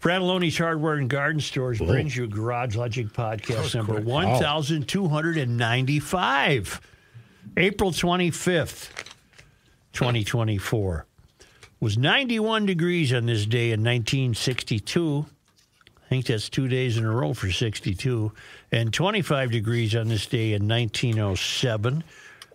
Fratallone's Hardware and Garden Stores brings you Garage Logic Podcast number quick. 1295, April 25th, 2024. Was 91 degrees on this day in 1962. I think that's two days in a row for 62. And 25 degrees on this day in 1907.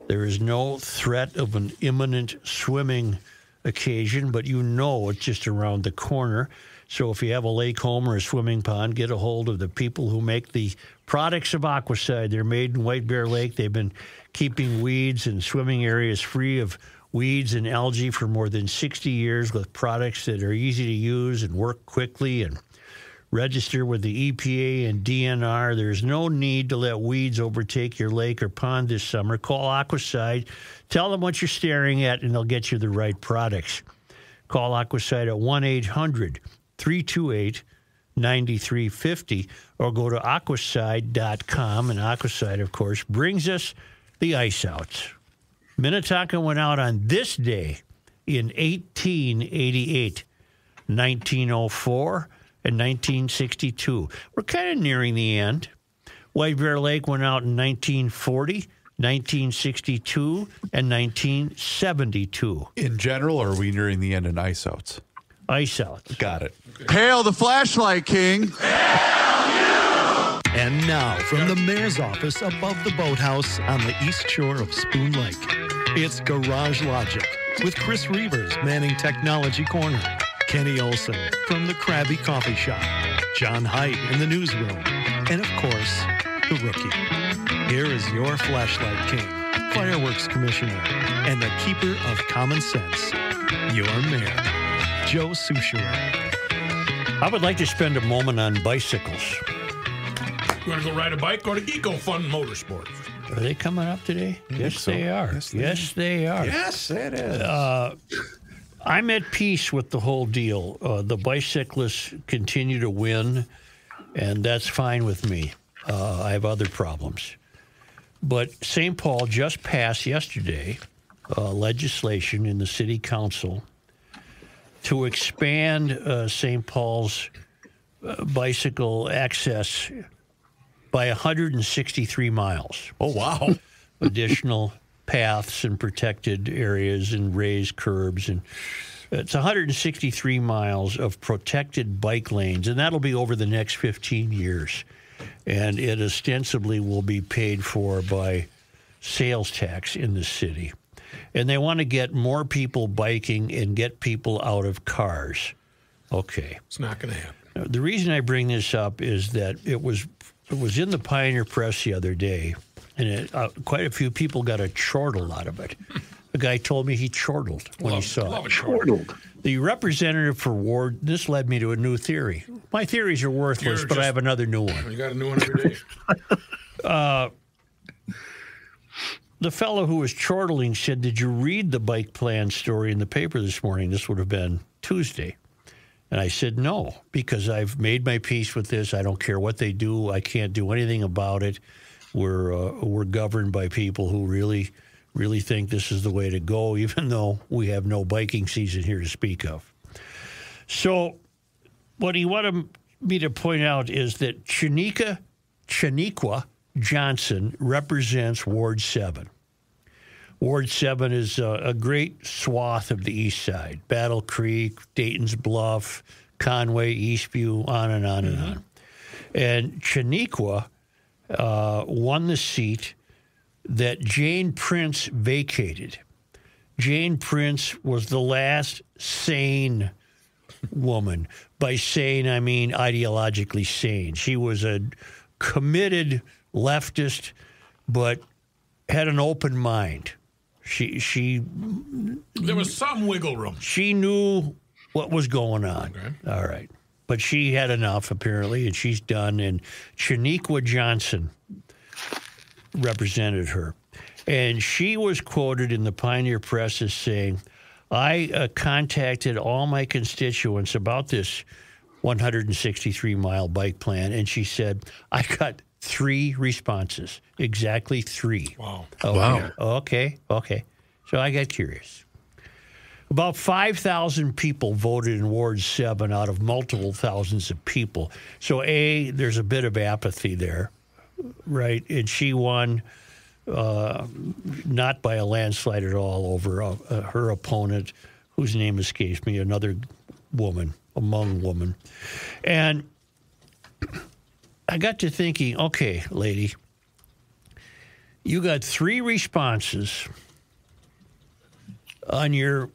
There is no threat of an imminent swimming occasion, but you know it's just around the corner. So if you have a lake home or a swimming pond, get a hold of the people who make the products of Aquacide. They're made in White Bear Lake. They've been keeping weeds and swimming areas free of weeds and algae for more than 60 years with products that are easy to use and work quickly and register with the EPA and DNR. There's no need to let weeds overtake your lake or pond this summer. Call Aquacide, tell them what you're staring at, and they'll get you the right products. Call Aquacide at 1 800 328 9350 or go to aquacide.com. And Aquacide, of course, brings us the ice outs. Minnetonka went out on this day in 1888, 1904, and 1962. We're kind of nearing the end. White Bear Lake went out in 1940, 1962, and 1972. In general, are we nearing the end in ice outs? Ice outs. Got it. Hail the flashlight king. And now, from the mayor's office above the boathouse on the east shore of Spoon Lake, it's Garage Logic with Chris Reuvers manning Technology Corner, Kenny Olson from the Krabby Coffee Shop, John Heidt in the newsroom, and of course, the rookie. Here is your flashlight king, fireworks commissioner, and the keeper of common sense, your mayor, Joe Soucheray. I would like to spend a moment on bicycles. You want to go ride a bike? Go to Eco Fun Motorsports. Are they coming up today? Yes, they are. Yes, Yes, they they, are. Yes, it is. I'm at peace with the whole deal. Uh, the bicyclists continue to win, and that's fine with me. Uh, I have other problems. But St. Paul just passed yesterday uh, legislation in the city council to expand uh, St. Paul's uh, bicycle access by 163 miles oh, wow. additional paths and protected areas and raised curbs and it's 163 miles of protected bike lanes and that'll be over the next 15 years and it ostensibly will be paid for by sales tax in the city and they want to get more people biking and get people out of cars okay It's not going to happen. the reason I bring this up is that it was it was in the Pioneer Press the other day, and it, uh, quite a few people got a chortle out of it. The guy told me he chortled when he Love, saw love it. a chortle. The representative for Ward. This led me to a new theory. My theories are worthless, You're but I have another new one. You got a new one every day. The fellow who was chortling said, "Did you read the bike plan story in the paper this morning? This would have been Tuesday." And I said, no, because I've made my peace with this. I don't care what they do. I can't do anything about it. We're, uh, we're governed by people who really, really think this is the way to go, even though we have no biking season here to speak of. So, what he wanted me to point out is that Chanika, Cheniqua Johnson represents Ward 7. Ward 7 is a, a great swath of the east side Battle Creek, Dayton's Bluff, Conway, Eastview, on and on and on. And Cheniqua uh, won the seat that Jane Prince vacated. Jane Prince was the last sane woman. By sane, I mean ideologically sane. She was a committed leftist, but had an open mind. She she There was some wiggle room. she knew what was going on. Okay. All right. But she had enough apparently, and she's done. And Cheniqua Johnson represented her. And she was quoted in the Pioneer Press as saying, I uh, contacted all my constituents about this 163 mile bike plan. And she said, I got three responses, exactly three. Wow. Okay. Wow. Okay. Okay. So I got curious. About 5,000 people voted in Ward 7 out of multiple thousands of people. So, A, there's a bit of apathy there, right? And she won uh, not by a landslide at all over uh, uh, her opponent, whose name escapes me, another woman, a Hmong woman. And I got to thinking, okay, lady, you got three responses on your,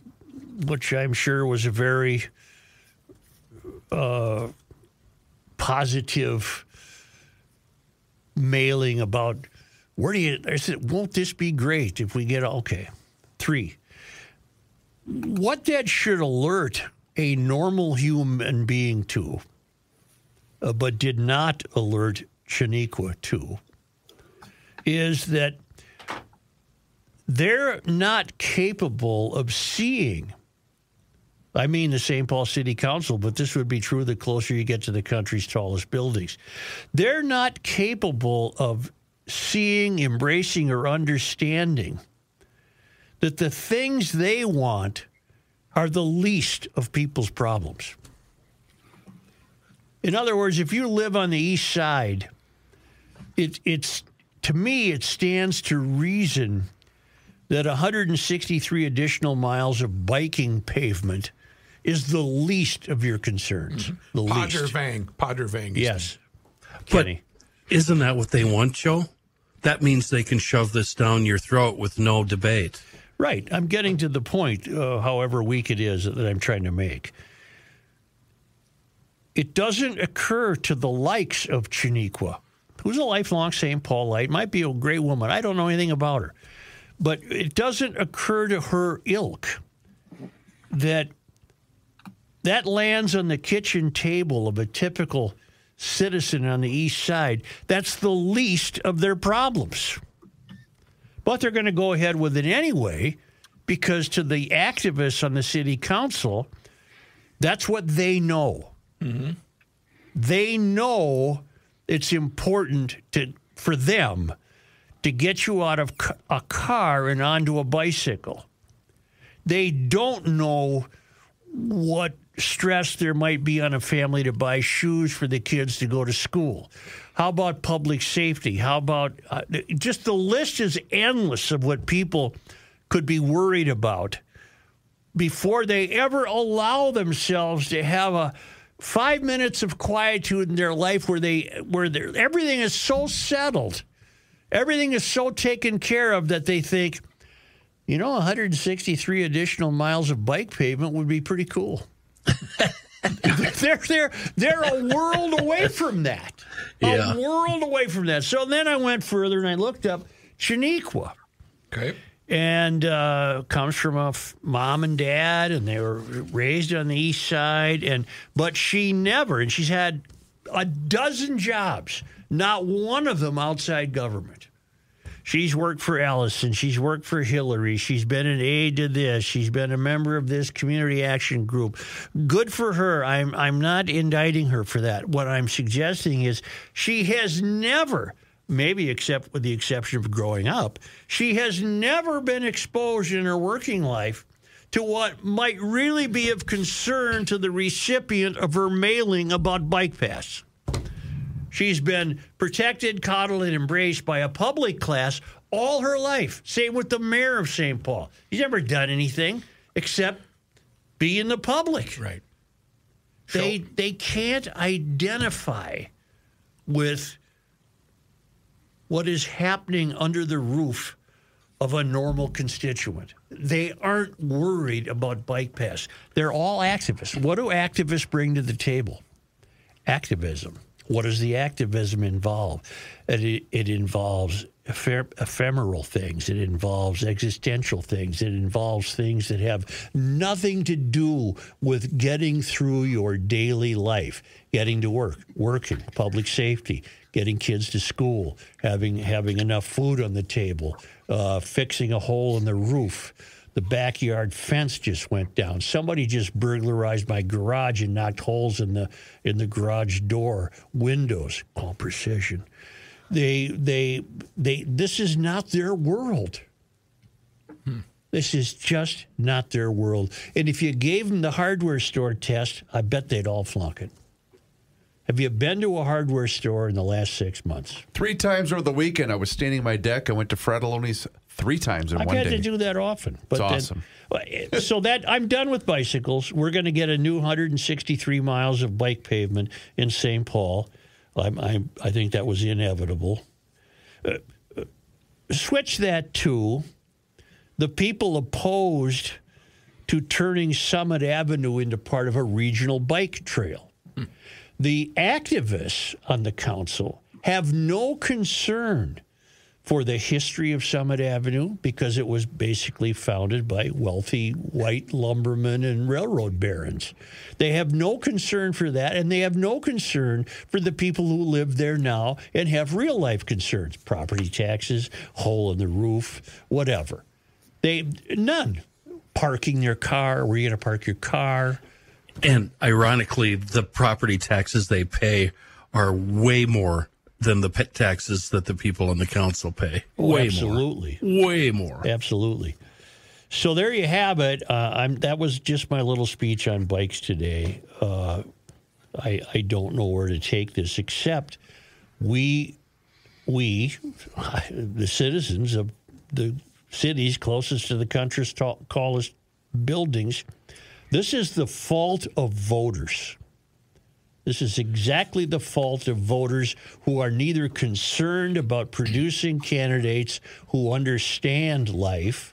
which I'm sure was a very uh, positive mailing about where do you, I said, won't this be great if we get, okay, three. What that should alert a normal human being to, uh, but did not alert Cheniqua to, is that they're not capable of seeing. I mean, the St. Paul City Council, but this would be true the closer you get to the country's tallest buildings. They're not capable of seeing, embracing, or understanding that the things they want are the least of people's problems. In other words, if you live on the east side, it, it's to me it stands to reason that 163 additional miles of biking pavement is the least of your concerns. The Podger least. Vang. Podger Vang. Yes. But Kenny. isn't that what they want, Joe? That means they can shove this down your throat with no debate. Right. I'm getting to the point, uh, however weak it is, that I'm trying to make. It doesn't occur to the likes of Cheniqua, who's a lifelong St. Paulite, might be a great woman. I don't know anything about her. But it doesn't occur to her ilk that that lands on the kitchen table of a typical citizen on the east side. That's the least of their problems. But they're going to go ahead with it anyway because to the activists on the city council, that's what they know. They know it's important to for them to get you out of a car and onto a bicycle. They don't know what stress there might be on a family to buy shoes for the kids to go to school. How about public safety? How about uh, just the list is endless of what people could be worried about before they ever allow themselves to have a five minutes of quietude in their life where they where everything is so settled. Everything is so taken care of that they think you know 163 additional miles of bike pavement would be pretty cool. They're, they're, they're a world away from that. Yeah. a world away from that. So then i went further and i looked up Cheniqua Okay. And uh, comes from a f- mom and dad, and they were raised on the east side. And but she never, and she's had a dozen jobs, not one of them outside government. She's worked for Allison. She's worked for Hillary. She's been an aide to this. She's been a member of this community action group. Good for her. I'm I'm not indicting her for that. What I'm suggesting is she has never, maybe except with the exception of growing up, she has never been exposed in her working life to what might really be of concern to the recipient of her mailing about bike pass. She's been protected, coddled, and embraced by a public class all her life. Same with the mayor of St. Paul. He's never done anything except be in the public. Right. They they can't identify with what is happening under the roof of a normal constituent. They aren't worried about bike paths. They're all activists. What do activists bring to the table? Activism. What does the activism involve? It, it involves ephemeral things. It involves existential things. It involves things that have nothing to do with getting through your daily life, getting to work, working, public safety, getting kids to school, having having enough food on the table, uh, fixing a hole in the roof. The backyard fence just went down. Somebody just burglarized my garage and knocked holes in the in the garage door windows. All precision. They they they. This is not their world. This is just not their world. And if you gave them the hardware store test, I bet they'd all flunk it. Have you been to a hardware store in the last six months? Three times over the weekend, I was standing my deck. I went to Fratallone's three times in I've one had day. to do that often. But It's then- so that I'm done with bicycles. We're going to get a new 163 miles of bike pavement in St. Paul. I'm, I'm, I think that was inevitable. Uh, uh, switch that to the people opposed to turning Summit Avenue into part of a regional bike trail. The activists on the council have no concern for the history of Summit Avenue because it was basically founded by wealthy white lumbermen and railroad barons. They have no concern for that, and they have no concern for the people who live there now and have real life concerns property taxes, hole in the roof, whatever. They none. Parking their car, where are you going to park your car? And ironically, the property taxes they pay are way more than the pet taxes that the people on the council pay. Way absolutely. more. Way more. Absolutely. So there you have it. Uh, I'm, that was just my little speech on bikes today. Uh, I, I don't know where to take this, except we, we, the citizens of the cities closest to the country's tallest buildings, this is the fault of voters. This is exactly the fault of voters who are neither concerned about producing candidates who understand life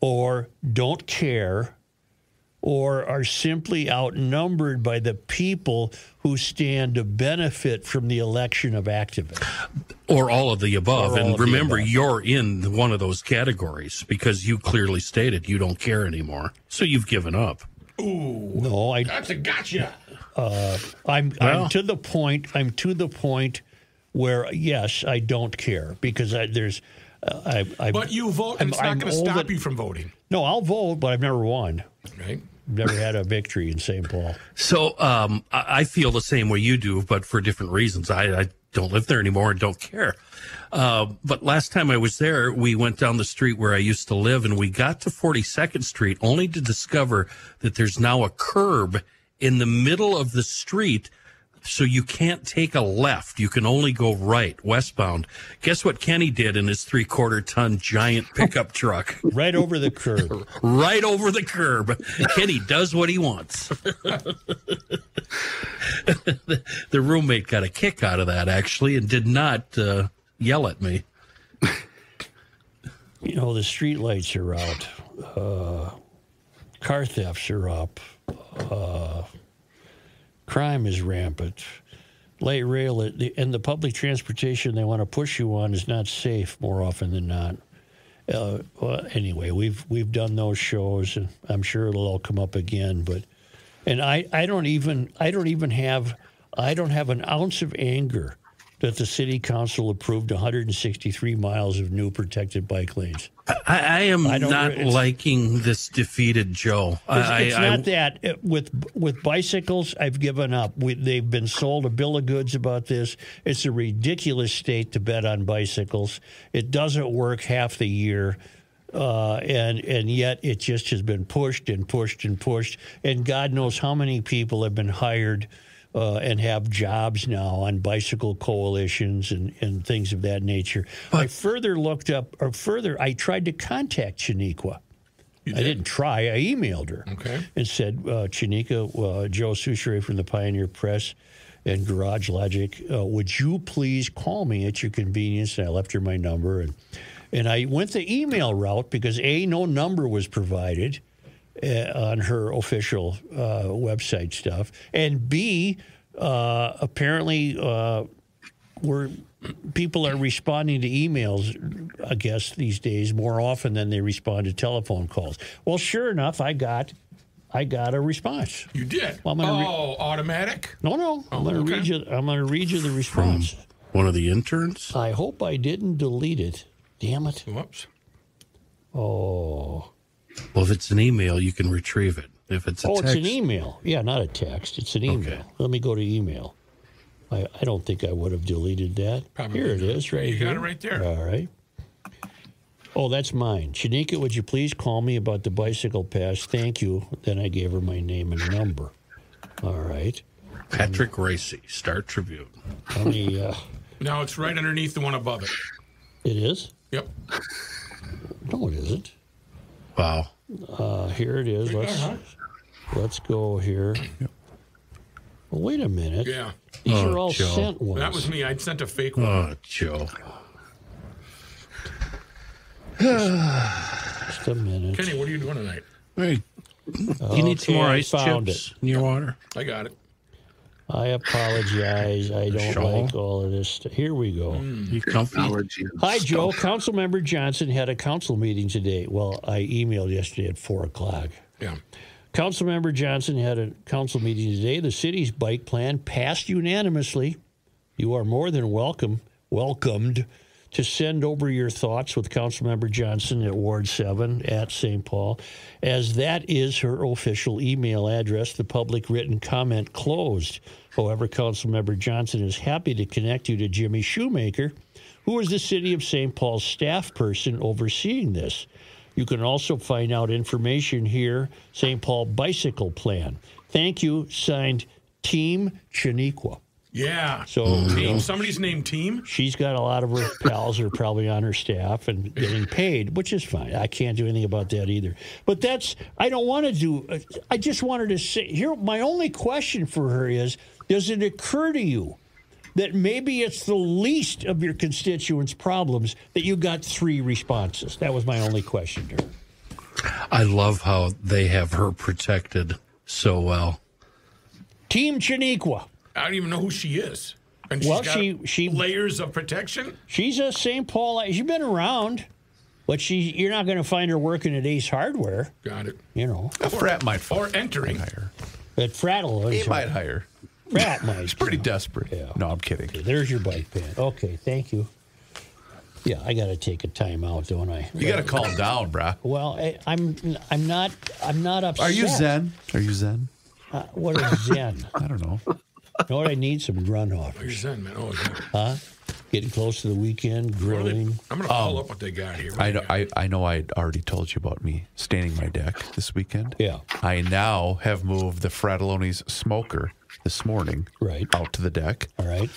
or don't care or are simply outnumbered by the people who stand to benefit from the election of activists. Or all of the above. Or and remember, above. you're in one of those categories because you clearly stated you don't care anymore. So you've given up. Ooh. No, I That's a gotcha. I'm Well- I'm to the point. I'm to the point where yes, I don't care because I, there's. Uh, I, I, But you vote, I'm- and it's not I'm going to stop and- you from voting, No, I'll vote, but I've never won. right? Never had a victory in St. Paul. So um, I I feel the same way you do, but for different reasons. I, I don't live there anymore and don't care. Uh, but last time I was there, we went down the street where I used to live, and we got to 42nd Street, only to discover that there's now a curb in the middle of the street. So you can't take a left. You can only go right, westbound. Guess what Kenny did in his three quarter ton giant pickup truck? Right over the curb. right over the curb. Kenny does what he wants. the, the roommate got a kick out of that actually and did not uh, yell at me. you know, the street lights are out. Uh, car thefts are up. Uh, crime is rampant. Light rail and the public transportation they want to push you on is not safe more often than not. Uh, well, anyway, we've we've done those shows, and I'm sure it'll all come up again. But and I, I don't even I don't even have I don't have an ounce of anger that the city council approved 163 miles of new protected bike lanes. I, I am I re- liking this defeated Joe. It's, I, it's I- not that It- with with bicycles. I've given up. We, they've been sold a bill of goods about this. It's a ridiculous state to bet on bicycles. It doesn't work half the year. Uh, and and yet it just has been pushed and pushed and pushed, and God knows how many people have been hired uh, and have jobs now on bicycle coalitions and, and things of that nature. I further looked up, or further, I tried to contact Cheniqua. I didn't try. I emailed her Okay. and said, uh, Chanika, uh, Joe Soucheray from the Pioneer Press and Garage Logic, uh, would you please call me at your convenience? And I left her my number. And, and I went the email route because A, no number was provided on her official uh, website stuff. And B, uh, apparently, uh, we're people are responding to emails, I guess these days more often than they respond to telephone calls. Well, sure enough, I got I got a response. You did. Well, gonna re- oh, automatic. No, no, I'm going to okay. read you. I'm going to read you the response. From one of the interns. I hope I didn't delete it. Damn it! Whoops. Oh, Well, if it's an email, you can retrieve it. If it's a oh, text, it's an email. Yeah, not a text. It's an email. Okay. Let me go to email. I, I don't think I would have deleted that. Probably here it not. is, right You got it right there. All right. Oh, that's mine. Shanika, would you please call me about the bicycle pass? Thank you. Then I gave her my name and number. All right. Patrick Reusse, Star Tribune. Let me, uh, Now it's right underneath the one above it. it is? Yep. No, it isn't. Wow. Uh, here it is. Let's, let's go here. Well, wait a minute. Yeah. These Oh, are all Joe. sent ones. That was me. I'd sent a fake one. Oh, Joe. Just a minute. Kenny, what are you doing tonight? Hey, you need some more ice found chips in your water? I got it. I apologize. I don't Shawl? like all of this. st- Here we go. Hmm. You comfy? Hi, Joe. Councilmember Johnson had a council meeting today. Well, I emailed yesterday at 4 o'clock. Yeah. Councilmember Johnson had a council meeting today. The city's bike plan passed unanimously. You are more than welcome, welcomed to send over your thoughts with Councilmember Johnson at Ward 7 at St. Paul, as that is her official email address. The public written comment closed. However, Councilmember Johnson is happy to connect you to Jimmy Shoemaker, who is the City of St. Paul's staff person overseeing this. You can also find out information here, St. Paul Bicycle Plan. Thank you, signed Team Cheniqua. Yeah. So Team. Somebody's named Team. she's got a lot of her pals are probably on her staff and getting paid, which is fine. I can't do anything about that either. But that's I don't want to do. Uh, I just wanted to say here. My only question for her is: Does it occur to you that maybe it's the least of your constituents' problems that you got three responses? That was my only question to her. I love how they have her protected so well. Team Cheniqua. I don't even know who she is. And Well, she's got she- she- layers of protection. She's a St. Paul. She's been around, but she you're not going to find her working at Ace Hardware. Got it. You know, A frat might Or entering. hire. at Frattle. He might hire. Frat might. He's pretty desperate. Yeah. No, I'm kidding. There's your bike pan. Okay, thank you. Yeah, I got to take a time out, don't I? You got to calm down, brah. Well, I, I'm I'm not I'm not upset. Are you Zen? Are you Zen? Uh, what is Zen? I don't know. You know what? I need some You're Grundhofers. Zen, man. Oh, yeah. Getting close to the weekend, What they- grilling. I'm going to pull oh. up what they got here. I know. I, I know. I already told you about me staining my deck this weekend. Yeah. I now have moved the Fratallone's smoker this morning Right. out to the deck. All right.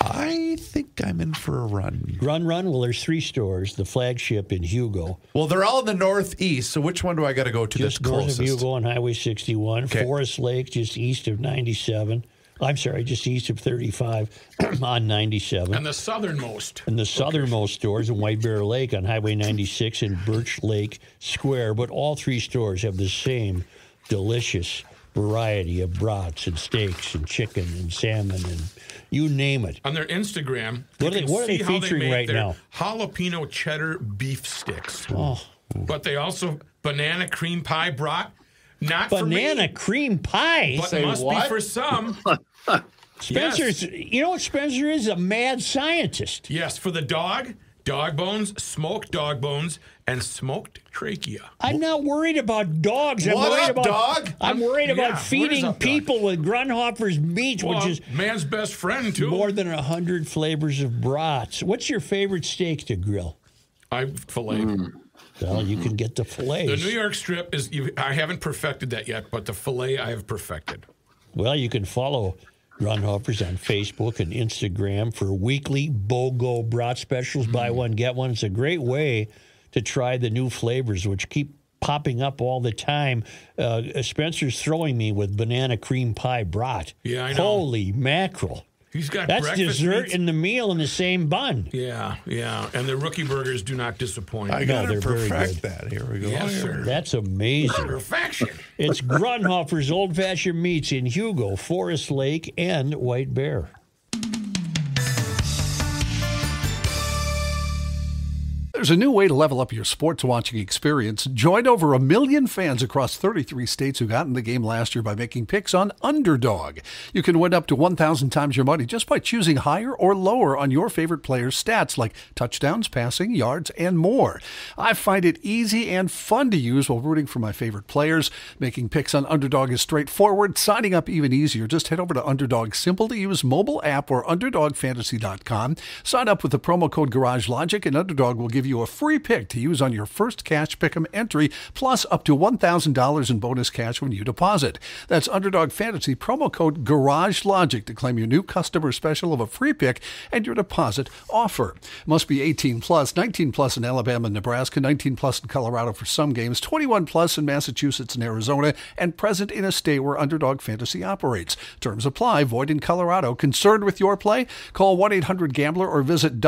I think I'm in for a run. Run, run. Well, there's three stores. The flagship in Hugo, Well, they're all in the northeast. So which one do I got to go to just that's north closest? of Hugo on Highway 61. Okay. Forest Lake, just east of 97. I'm sorry, just east of 35 on 97. And the southernmost. and the southernmost stores in White Bear Lake on Highway 96 and Birch Lake Square. But all three stores have the same delicious variety of brats and steaks and chicken and salmon and you name it. On their Instagram, What are they- what are they featuring make right now? Jalapeno cheddar beef sticks. Oh, But they also banana cream pie brat. Not for banana me, cream pie. but must be for some. Spencer's, you know what Spencer is? A mad scientist. Yes, for the dog, dog bones, smoked dog bones, and smoked trachea. I'm not worried about dogs. I'm What worried up, about dog? I'm worried Yeah, about what is feeding up, dog? people with Grundhofer's meat, Well, which is man's best friend too. more than a hundred flavors of brats. What's your favorite steak to grill? I fillet. Hmm. Well, you can get the fillet. The. New York strip is. You, I haven't perfected that yet, but the fillet I have perfected. Well, you can follow Ron Grundhofers on Facebook and Instagram for weekly BOGO brat specials. Buy one, get one. It's a great way to try the new flavors, which keep popping up all the time. Uh, Spencer's throwing me with banana cream pie brat. Yeah, I know. Holy mackerel. He's got That's breakfast dessert meats. and the meal in the same bun. Yeah, yeah, and the rookie burgers do not disappoint. I No, got to they're very perfect that. Here we go. yes, sir. That's amazing. Perfection. It's Grundhofer's Old Fashioned Meats in Hugo, Forest Lake, and White Bear. There's a new way to level up your sports watching experience. Join over a million fans across 33 states who got in the game last year by making picks on Underdog. You can win up to 1,000 times your money just by choosing higher or lower on your favorite players' stats like touchdowns, passing, yards, and more. I find it easy and fun to use while rooting for my favorite players. Making picks on Underdog is straightforward, signing up even easier. Just head over to Underdog's simple to use mobile app or UnderdogFantasy.com. Sign up with the promo code Garage Logic, and Underdog will give give you a free pick to use on your first cash pick'em entry, plus up to $1,000 in bonus cash when you deposit. That's Underdog Fantasy promo code Garage Logic to claim your new customer special of a free pick and your deposit offer. Must be 18 plus, 19 plus in Alabama and Nebraska, 19 plus in Colorado for some games, 21 plus in Massachusetts and Arizona, and present in a state where Underdog Fantasy operates. Terms apply. Void in Colorado. Concerned with your play? Call 1 800 Gambler or visit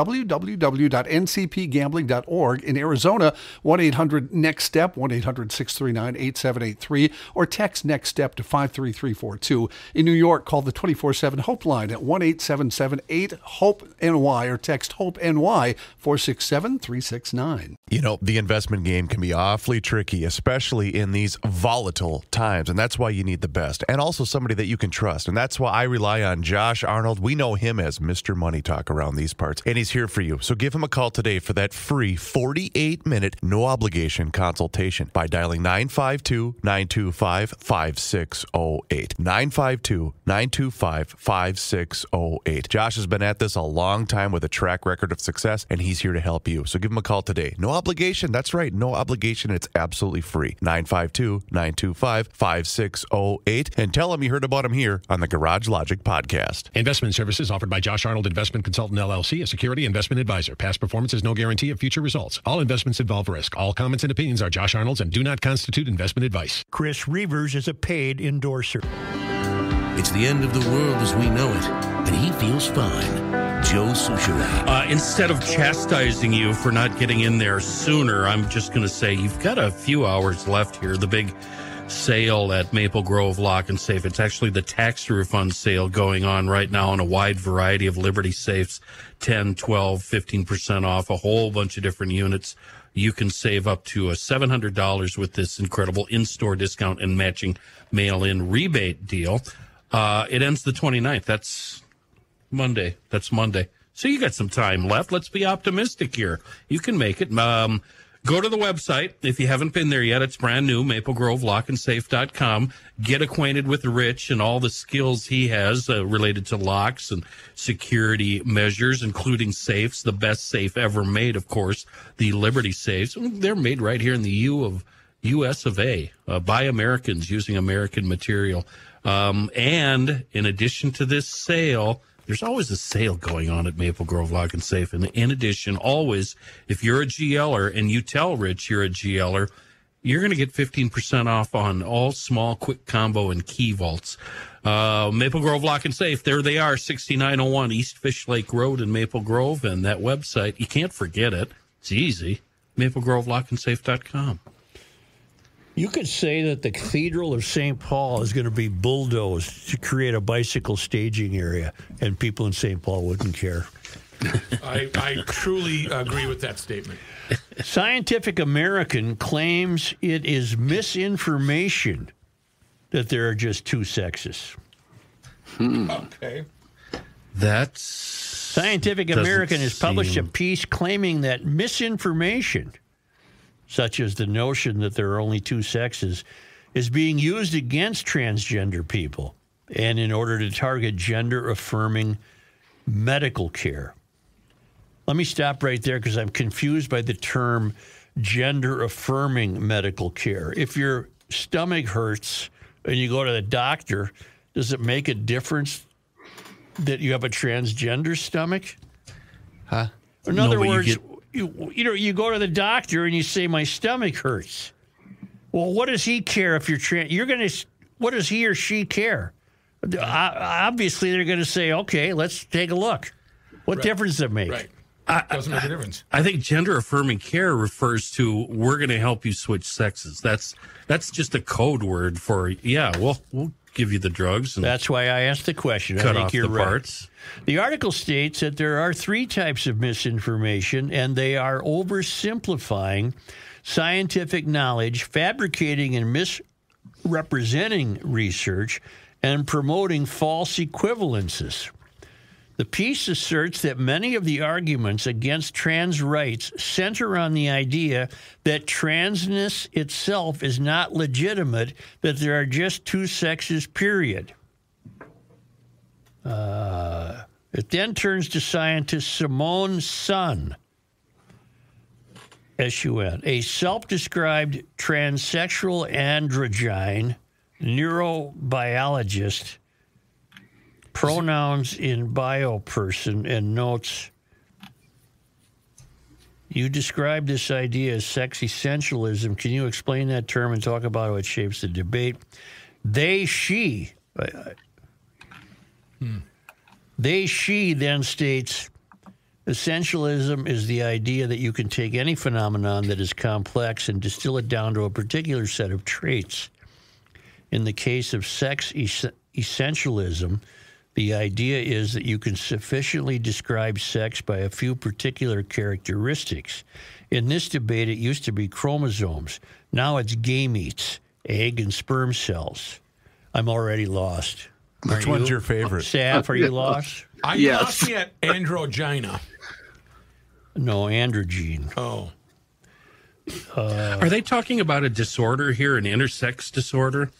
In Arizona, 1 800 Next Step, 1 800 639 8783, or text Next Step to 53342. In New York, call the 24 7 Hope line at 1 877 8 HOPE NY or text HOPE NY 467 369. You know, the investment game can be awfully tricky, especially in these volatile times. And that's why you need the best and also somebody that you can trust. And that's why I rely on Josh Arnold. We know him as Mr. Money Talk around these parts, and he's here for you. So give him a call today for that free 48 minute, no obligation consultation by dialing 952 925 5608. 952 925 5608. Josh has been at this a long time with a track record of success, and he's here to help you. So give him a call today. No obligation. That's right. No obligation. It's absolutely free. 952 925 5608. And tell him you heard about him here on the Garage Logic podcast. Investment services offered by Josh Arnold Investment Consultant LLC, a security investment advisor. Past performance is no guarantee of future results. All investments involve risk. All comments and opinions are Josh Arnold's and do not constitute investment advice. Chris Reuvers is a paid endorser. It's the end of the world as we know it, and he feels fine. Joe Soucheray. Uh, instead of chastising you for not getting in there sooner, I'm just going to say you've got a few hours left here. The big sale at Maple Grove Lock and Safe. It's actually the tax refund sale going on right now on a wide variety of Liberty safes 10, 12, 15% off, a whole bunch of different units. You can save up to a $700 with this incredible in store discount and matching mail in rebate deal. Uh, it ends the 29th. That's Monday. That's Monday. So you got some time left. Let's be optimistic here. You can make it. Um, go to the website. If you haven't been there yet, it's brand new, maplegrovelockandsafe.com. Get acquainted with Rich and all the skills he has uh, related to locks and security measures, including safes, the best safe ever made, of course, the Liberty safes. They're made right here in the U of US of A uh, by Americans using American material. Um, and in addition to this sale, there's always a sale going on at Maple Grove Lock and Safe. And in addition, always, if you're a GLer and you tell Rich you're a GLer, you're going to get 15% off on all small, quick combo and key vaults. Uh, Maple Grove Lock and Safe, there they are, 6901 East Fish Lake Road in Maple Grove. And that website, you can't forget it. It's easy. MapleGroveLockandSafe.com. You could say that the Cathedral of St. Paul is going to be bulldozed to create a bicycle staging area, and people in St. Paul wouldn't care. I, I truly agree with that statement. Scientific American claims it is misinformation that there are just two sexes. Hmm. Okay. That's. Scientific American has published a piece claiming that misinformation, such as the notion that there are only two sexes, is being used against transgender people and in order to target gender affirming medical care. Let me stop right there because I'm confused by the term gender affirming medical care. If your stomach hurts and you go to the doctor, does it make a difference that you have a transgender stomach? Huh? In No, other words, get- you, you know, you go to the doctor and you say my stomach hurts. Well, what does he care if you're trans? You're going to. What does he or she care? O- Obviously, they're going to say, "Okay, let's take a look." What difference does it make? Right. Doesn't make a difference. I think gender affirming care refers to we're going to help you switch sexes. That's that's just a code word for yeah. Well, we'll give you the drugs and That's why I asked the question. I think off you're the right. parts. The article states that there are three types of misinformation, and they are oversimplifying scientific knowledge, fabricating and misrepresenting research, and promoting false equivalences. The piece asserts that many of the arguments against trans rights center on the idea that transness itself is not legitimate, that there are just two sexes, period. Uh, it then turns to scientist Simone Sun. S U N. A self described transsexual androgyne neurobiologist, pronouns in bio person, and notes. You describe this idea as sex essentialism. Can you explain that term and talk about how it shapes the debate? They, she. I- I- hmm. They, she then states essentialism is the idea that you can take any phenomenon that is complex and distill it down to a particular set of traits. In the case of sex es- essentialism, the idea is that you can sufficiently describe sex by a few particular characteristics. In this debate, it used to be chromosomes. Now it's gametes, egg and sperm cells. I'm already lost. Which Are one's you? your favorite? Staff, are you lost? I Yes. lost me at androgyna. No, androgyne. Oh. Uh, are they talking about a disorder here, an intersex disorder?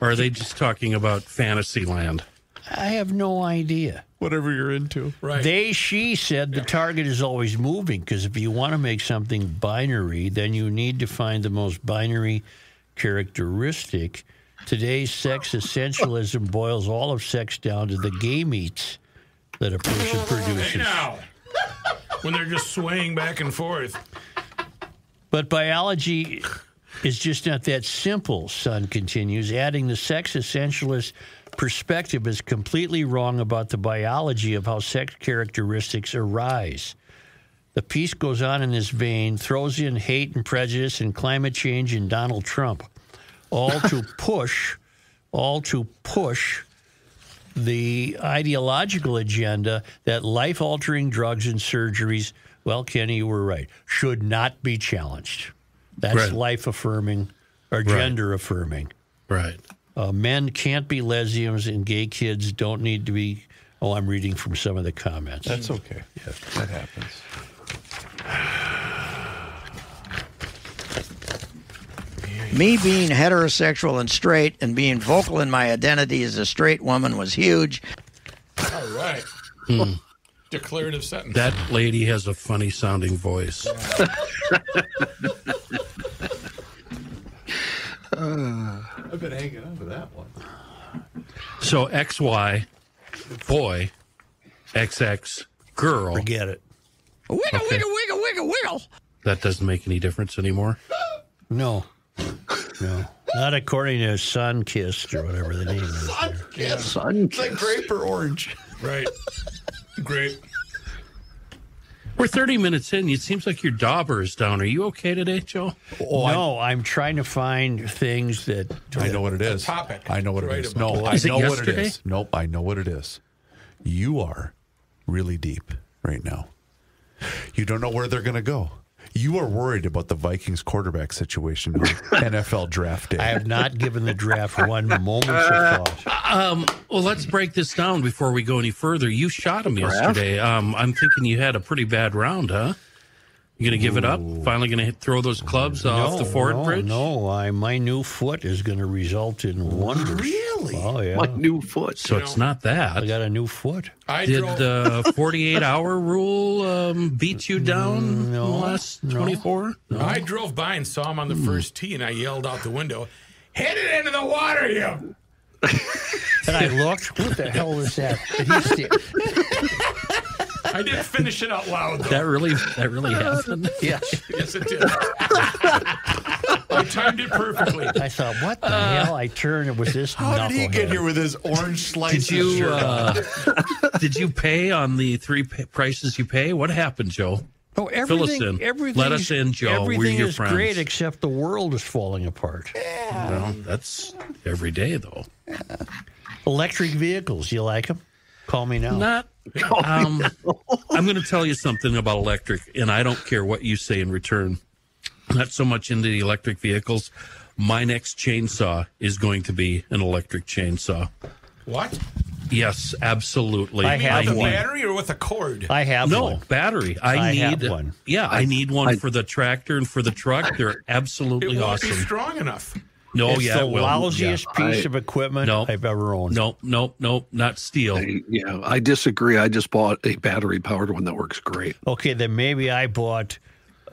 Or are they just talking about fantasy land? I have no idea. Whatever you're into. Right. They, she said the target is always moving because if you want to make something binary, then you need to find the most binary characteristic. Today's sex essentialism boils all of sex down to the gametes that a person Hey produces. now. when they're just swaying back and forth. But biology is just not that simple, Sun continues, adding the sex essentialist perspective is completely wrong about the biology of how sex characteristics arise. The piece goes on in this vein, throws in hate and prejudice and climate change and Donald Trump, all to push, all to push the ideological agenda that life altering drugs and surgeries, well, Kenny, you were right, should not be challenged. That's Right. life affirming or gender affirming. Right. Uh, men can't be lesbians and gay kids don't need to be. Oh, I'm reading from some of the comments. That's okay. Yeah, that happens. Me being heterosexual and straight and being vocal in my identity as a straight woman was huge. All right. Declarative sentence. That lady has a funny sounding voice. I've been hanging on to that one. So XY, boy, XX, girl. Forget it. Wiggle, Okay. wiggle, wiggle, wiggle, wiggle. That doesn't make any difference anymore. No, no, not according to Sun Kissed or whatever the name is. there. Sun It's like grape or orange. Right. Great. We're 30 minutes in. It seems like your dauber is down. Are you okay today, Joe? Oh, no, I'm trying to find things that I know what it is. topic I know what to it write is. about. No, I Is know what it yesterday? is. Nope, I know what it is. You are really deep right now. You don't know where they're going to go. You are worried about the Vikings quarterback situation on NFL draft day. I have not given the draft one moment of thought. Um, well, let's break this down before we go any further. You shot him yesterday. Um, I'm thinking you had a pretty bad round, huh? You gonna give it up? Finally gonna hit, throw those clubs off the Ford no, Bridge? No, I, my new foot is going to result in wonders. Really? Oh yeah. My new foot. So it's not that. I got a new foot. I Did drove. the 48 hour rule um, beat you down in the last 24? I drove by and saw him on the first tee, and I yelled out the window, "Hit it into the water, you!" And I looked. What the hell is that? And he sta- I didn't finish it out loud. Though. That really, that really happened. yes. yes, it did. I timed it perfectly. I thought, what the hell? I turned. It was this. How did he get here with his orange slices? Did you shirt uh, did you pay on the three pa prices you pay? What happened, Joe? No, Fill us everything. in. Everything. Let us in, Joe. We're Everything your is friends. great except the world is falling apart. Well, that's every day though. Electric vehicles. You like them? Call me now. Not. Um, I'm going to tell you something about electric, and I don't care what you say in return. Not so much into the electric vehicles. My next chainsaw is going to be an electric chainsaw. What? Yes, absolutely. I have With a one. battery or with a cord? I have one. no one. battery. I, I need have one. Yeah, I, need one I- for the tractor and for the truck. They're It absolutely won't be awesome. strong enough. No, it's yeah, the it will. lousiest Yeah. piece I- of equipment No. I've ever owned. Nope, nope, nope, not steel. I- yeah, I disagree. I just bought a battery powered one that works great. Okay, then maybe I bought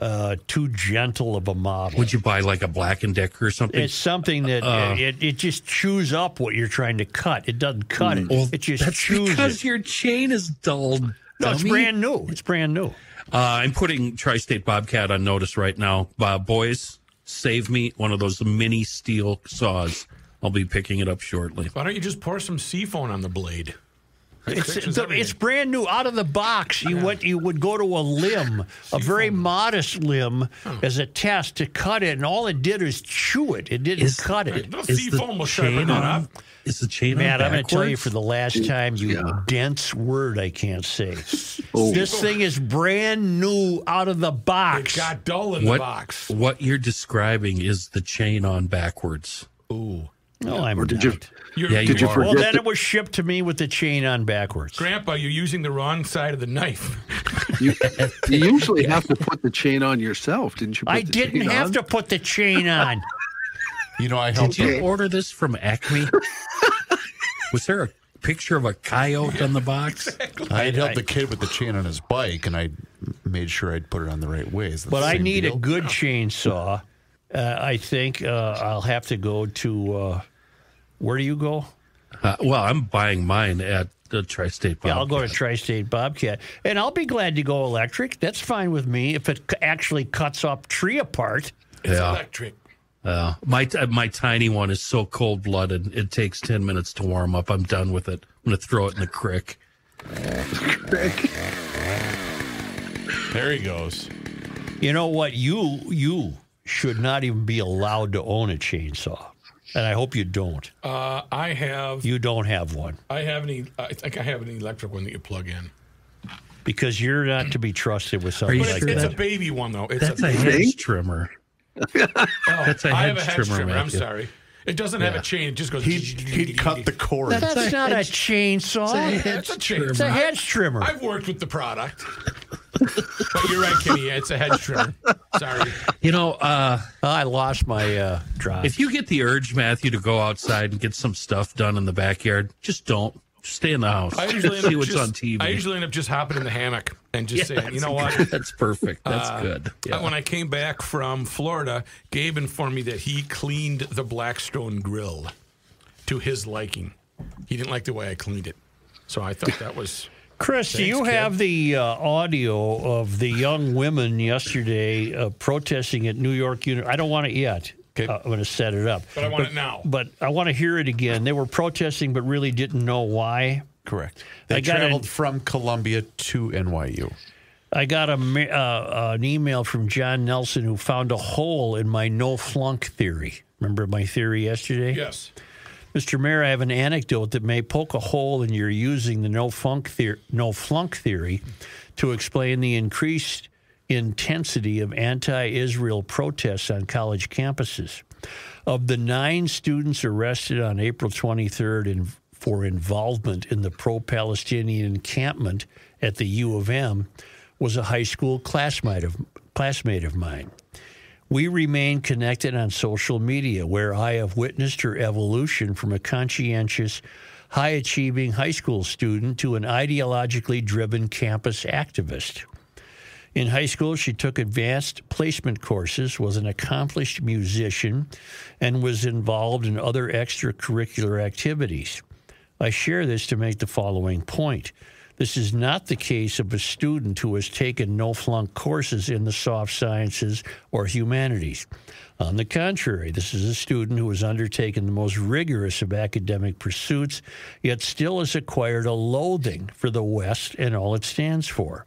uh, too gentle of a model. Would you buy like a Black and Decker or something? It's something that Uh, it, it just chews up what you're trying to cut. It doesn't cut it. Well, it just that's chews because it. your chain is dull. No, it's brand new. It's brand new. Uh, I'm putting Tri-State Bobcat on notice right now. Uh, boys, save me one of those mini steel saws. I'll be picking it up shortly. Why don't you just pour some seafoam on the blade? It's, the- it's brand new out of the box. You went, you would go to a limb, a very modest limb, as a test to cut it, and all it did is chew it. It didn't Is- cut it. No Is the seafoam will sharpen chain that on? up. Is the chain Matt, on I'm going to tell you for the last time, you Yeah. dense word I can't say. Oh. This thing is brand new out of the box. It got dull in what, the box. what you're describing is the chain on backwards. Ooh. No, I'm Or did not. you? You're, Yeah, you Did you are. forget? Well, then that- it was shipped to me with the chain on backwards. Grandpa, you're using the wrong side of the knife. You, you usually have to put the chain on yourself, didn't you? Put I the didn't chain have on? to put the chain on. You know, I helped Did you him. order this from Acme? Was there a picture of a coyote on the box? I had helped I- the kid with the chain on his bike, and I made sure I'd put it on the right way. Is But the I need deal? a good chainsaw. Uh, I think uh, I'll have to go to. Uh, where do you go? Uh, well, I'm buying mine at the Tri-State Bobcat. Yeah, I'll go to Tri-State Bobcat, and I'll be glad to go electric. That's fine with me if it actually cuts up tree apart. It's Yeah. electric. Uh, my my tiny one is so cold blooded. It takes ten minutes to warm up. I'm done with it. I'm gonna throw it in the creek. There he goes. You know what? You you should not even be allowed to own a chainsaw, and I hope you don't. Uh, I have. You don't have one I have an. e- I think I have an electric one that you plug in. because you're not to be trusted with something like it's, sure it's a baby one though. It's That's a, a hedge trimmer. oh, that's a I have a hedge hedge trimmer, trimmer. I'm sorry. It doesn't have a chain. It just goes. He he cut the cord. That's not a chainsaw. That's a chain. It's a hedge trimmer. I've worked with the product. but you're right, Kenny. It's a hedge trimmer. Sorry. You know, uh, I lost my uh, drive. if you get the urge, Matthew, to go outside and get some stuff done in the backyard, just don't. Stay in the house. I usually end See up what's just, on TV. I usually end up just hopping in the hammock and just Yeah, saying, you that's know what? That's perfect. That's Uh, good. I- Yeah. When I came back from Florida, Gabe informed me that he cleaned the Blackstone grill to his liking. He didn't like the way I cleaned it. So I thought that was. Chris, do Thanks, you kid. have the uh, audio of the young women yesterday uh, protesting at New York Uni- I don't want it yet. Uh, I'm going to set it up. But I want it now. But I want to hear it again. They were protesting, but really didn't know why. Correct. They I got traveled an- from Columbia to NYU. I got a, uh, an email from John Nelson who found a hole in my no flunk theory. Remember my theory yesterday? Yes. Mr. Mayor, I have an anecdote that may poke a hole in your using the no funk theory, no flunk theory to explain the increased intensity of anti-Israel protests on college campuses. Of the nine students arrested on April 23rd in, for involvement in the pro-Palestinian encampment at the U of M, was a high school classmate of classmate of mine. We remain connected on social media, where I have witnessed her evolution from a conscientious, high achieving high school student to an ideologically driven campus activist. In high school, she took advanced placement courses, was an accomplished musician, and was involved in other extracurricular activities. I share this to make the following point. This is not the case of a student who has taken no flunk courses in the soft sciences or humanities. On the contrary, this is a student who has undertaken the most rigorous of academic pursuits, yet still has acquired a loathing for the West and all it stands for.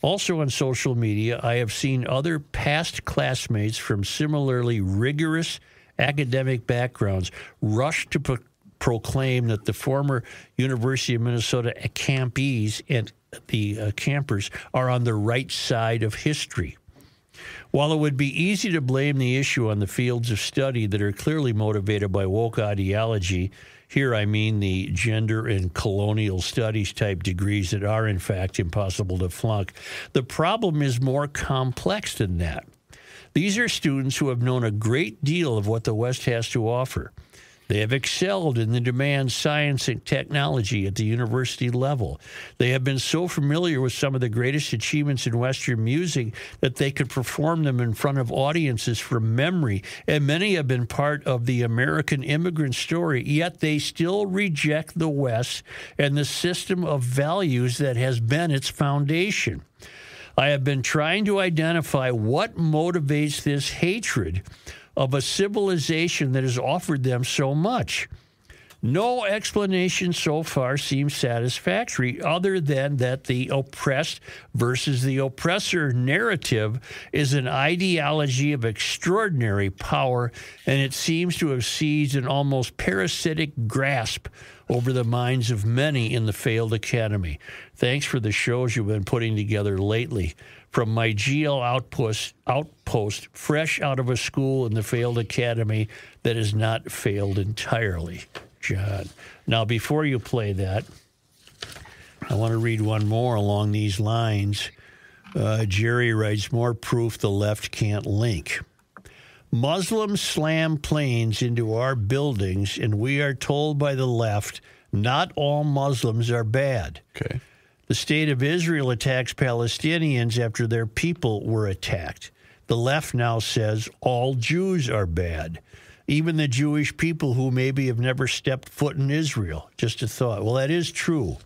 Also on social media, I have seen other past classmates from similarly rigorous academic backgrounds rush to pro- proclaim that the former University of Minnesota campees and the uh, campers are on the right side of history. While it would be easy to blame the issue on the fields of study that are clearly motivated by woke ideology, here I mean the gender and colonial studies type degrees that are, in fact, impossible to flunk, the problem is more complex than that. These are students who have known a great deal of what the West has to offer. They have excelled in the demand science and technology at the university level. They have been so familiar with some of the greatest achievements in Western music that they could perform them in front of audiences from memory. And many have been part of the American immigrant story, yet they still reject the West and the system of values that has been its foundation. I have been trying to identify what motivates this hatred of a civilization that has offered them so much. No explanation so far seems satisfactory other than that the oppressed versus the oppressor narrative is an ideology of extraordinary power, and it seems to have seized an almost parasitic grasp over the minds of many in the failed academy. Thanks for the shows you've been putting together lately. From my GL outpost, outpost, fresh out of a school in the failed academy that has not failed entirely. John. Now, before you play that, I want to read one more along these lines. Uh, Jerry writes more proof the left can't link. Muslims slam planes into our buildings, and we are told by the left not all Muslims are bad. Okay. The state of Israel attacks Palestinians after their people were attacked. The left now says all Jews are bad. Even the Jewish people who maybe have never stepped foot in Israel. Just a thought. Well, that is true.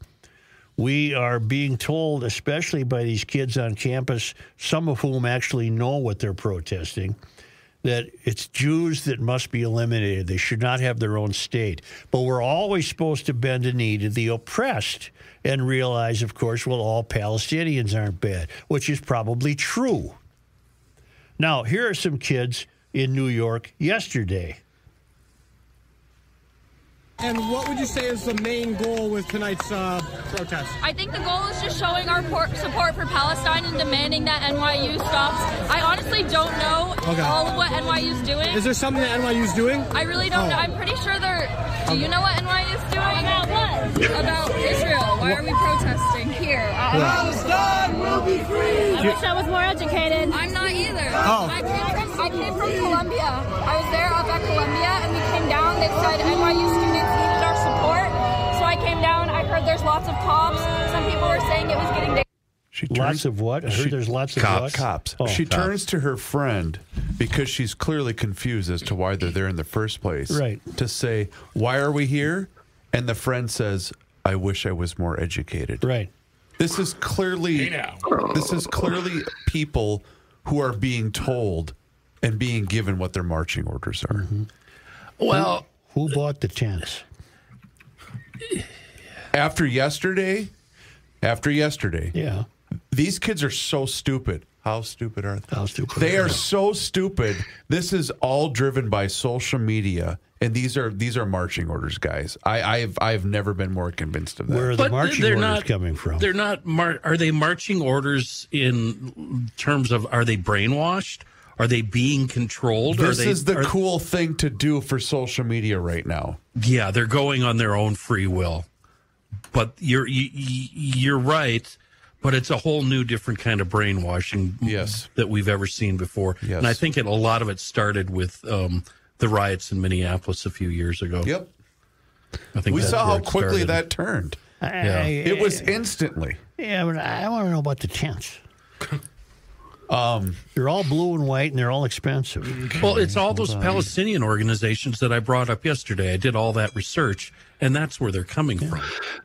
We are being told, especially by these kids on campus, some of whom actually know what they're protesting, that it's Jews that must be eliminated. They should not have their own state. But we're always supposed to bend a knee to the oppressed and realize, of course, well, all Palestinians aren't bad, which is probably true. Now, here are some kids in New York yesterday. And what would you say is the main goal with tonight's uh, protest? I think the goal is just showing our por- support for Palestine and demanding that NYU stops. I honestly don't know Okay. all of what NYU's doing. Is there something that NYU's doing? I really don't Oh. know. I'm pretty sure they're. Do you know what NYU's doing? About what? About Israel. Why are we protesting here? Palestine will be free. I wish I was more educated. I'm not either. Oh. I came from I came from Columbia. I was there up at Columbia, and we came down. They said NYU students I came down. I heard there's lots of cops. Some people were saying it was getting. dangerous. She Lots of what? I heard there's lots of cops. what? Cops. Oh. she Cops. turns to her friend because she's clearly confused as to why they're there in the first place. Right. To say, "Why are we here?" And the friend says, "I wish I was more educated." Right. This is clearly Hey now. this is clearly people who are being told and being given what their marching orders are. Mm-hmm. Well, who, who bought the tents? After yesterday, after yesterday, Yeah. these kids are so stupid. How stupid are they? How stupid They are are they? so stupid. This is all driven by social media, and these are these are marching orders, guys. I, I've I've never been more convinced of that. Where are the But marching they're orders not- coming from? They're not. Mar- are they marching orders in terms of? Are they brainwashed? Are they being controlled? This they, is the are- cool thing to do for social media right now. Yeah, they're going on their own free will. But you're you, you- you're right. But it's a whole new, different kind of brainwashing. Yes. that we've ever seen before. Yes. And I think it, a lot of it started with um, the riots in Minneapolis a few years ago. Yep. I think We saw how quickly started. that turned. Yeah. It was instantly. Yeah, but I want to know about the tents. Um, They're all blue and white, and they're all expensive. Well, it's all those on. Palestinian organizations that I brought up yesterday. I did all that research, and that's where they're coming from.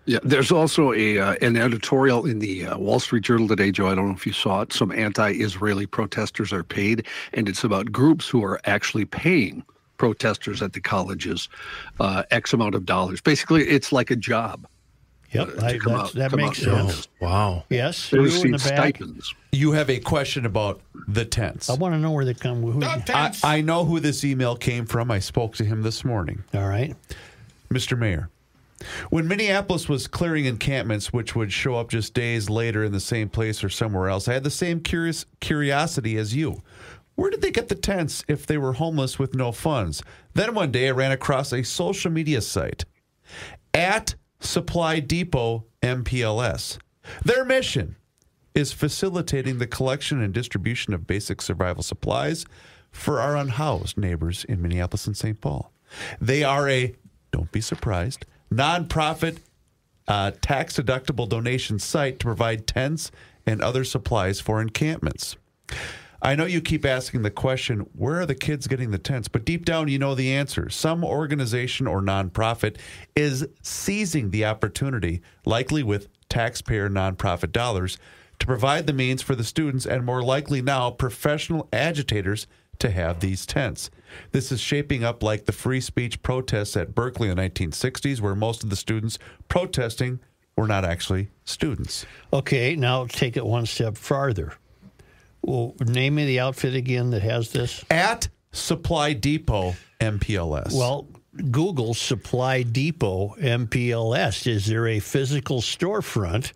Yeah, there's also a uh, an editorial in the uh, Wall Street Journal today, Joe. I don't know if you saw it. Some anti-Israeli protesters are paid, and it's about groups who are actually paying protesters at the colleges uh, X amount of dollars. Basically, it's like a job. Yep, to I, come out- that come makes out and sense. Oh, wow. Yes, you in the back. stipends. You have a question about the tents. I want to know where they come. Who, I, I know who this email came from. I spoke to him this morning. all right. Mr. Mayor, when Minneapolis was clearing encampments, which would show up just days later in the same place or somewhere else, I had the same curious curiosity as you. Where did they get the tents if they were homeless with no funds? Then one day I ran across a social media site at Supply Depot MPLS. Their mission is facilitating the collection and distribution of basic survival supplies for our unhoused neighbors in Minneapolis and St. Paul. They are a, don't be surprised, nonprofit uh, tax deductible donation site to provide tents and other supplies for encampments. I know you keep asking the question, where are the kids getting the tents? But deep down, you know the answer. Some organization or nonprofit is seizing the opportunity, likely with taxpayer nonprofit dollars, to provide the means for the students and more likely now professional agitators to have these tents. This is shaping up like the free speech protests at Berkeley in the 1960s, where most of the students protesting were not actually students. Okay, now take it one step farther. Well, name me the outfit again that has this. At Supply Depot MPLS. Well, Google Supply Depot MPLS. Is there a physical storefront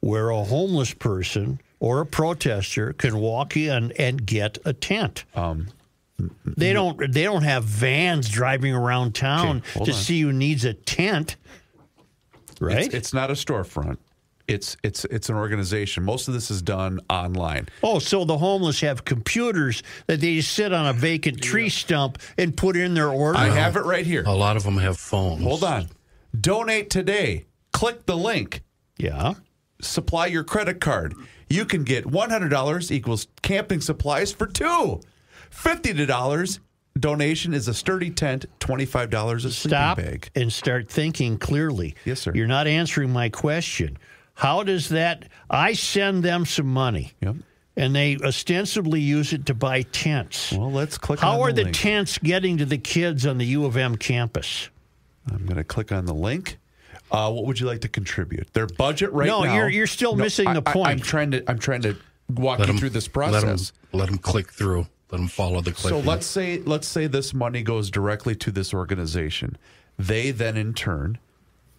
where a homeless person or a protester can walk in and get a tent? Um, they don't. They don't have vans driving around town Okay, to on. see who needs a tent. Right? It's, it's not a storefront. It's it's it's an organization. Most of this is done online. Oh, so the homeless have computers that they just sit on a vacant tree stump and put in their order. I have it right here. A lot of them have phones. Hold on. Donate today. Click the link. Yeah. Supply your credit card. You can get $100 equals camping supplies for two. $50 donation is a sturdy tent, $25 a Stop sleeping bag. and start thinking clearly. Yes, sir. You're not answering my question. How does that? I send them some money. Yep. And they ostensibly use it to buy tents. Well, let's click How on are the the tents getting to the kids on the U of M campus? I'm going to click on the link. Uh, what would you like to contribute? Their budget right No, now. you're- you're still missing I- the I- I'm point. trying to. I'm trying to walk Let you 'em- through this process. Let them, process. let 'em click through. Let them follow the click. So let's say let's say this money goes directly to this organization. They then in turn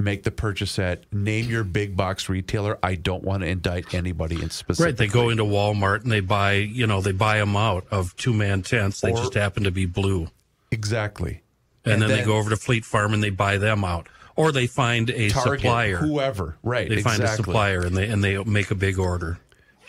make the purchase at name your big box retailer. I don't want to indict anybody in specific. Right, they go into Walmart and they buy, you know, they buy them out of two man tents. They Or- just happen to be blue. Exactly. And, And then, they go over to Fleet Farm and they buy them out. Or they find a Target, supplier. whoever. Right. They find a supplier and they and they make a big order.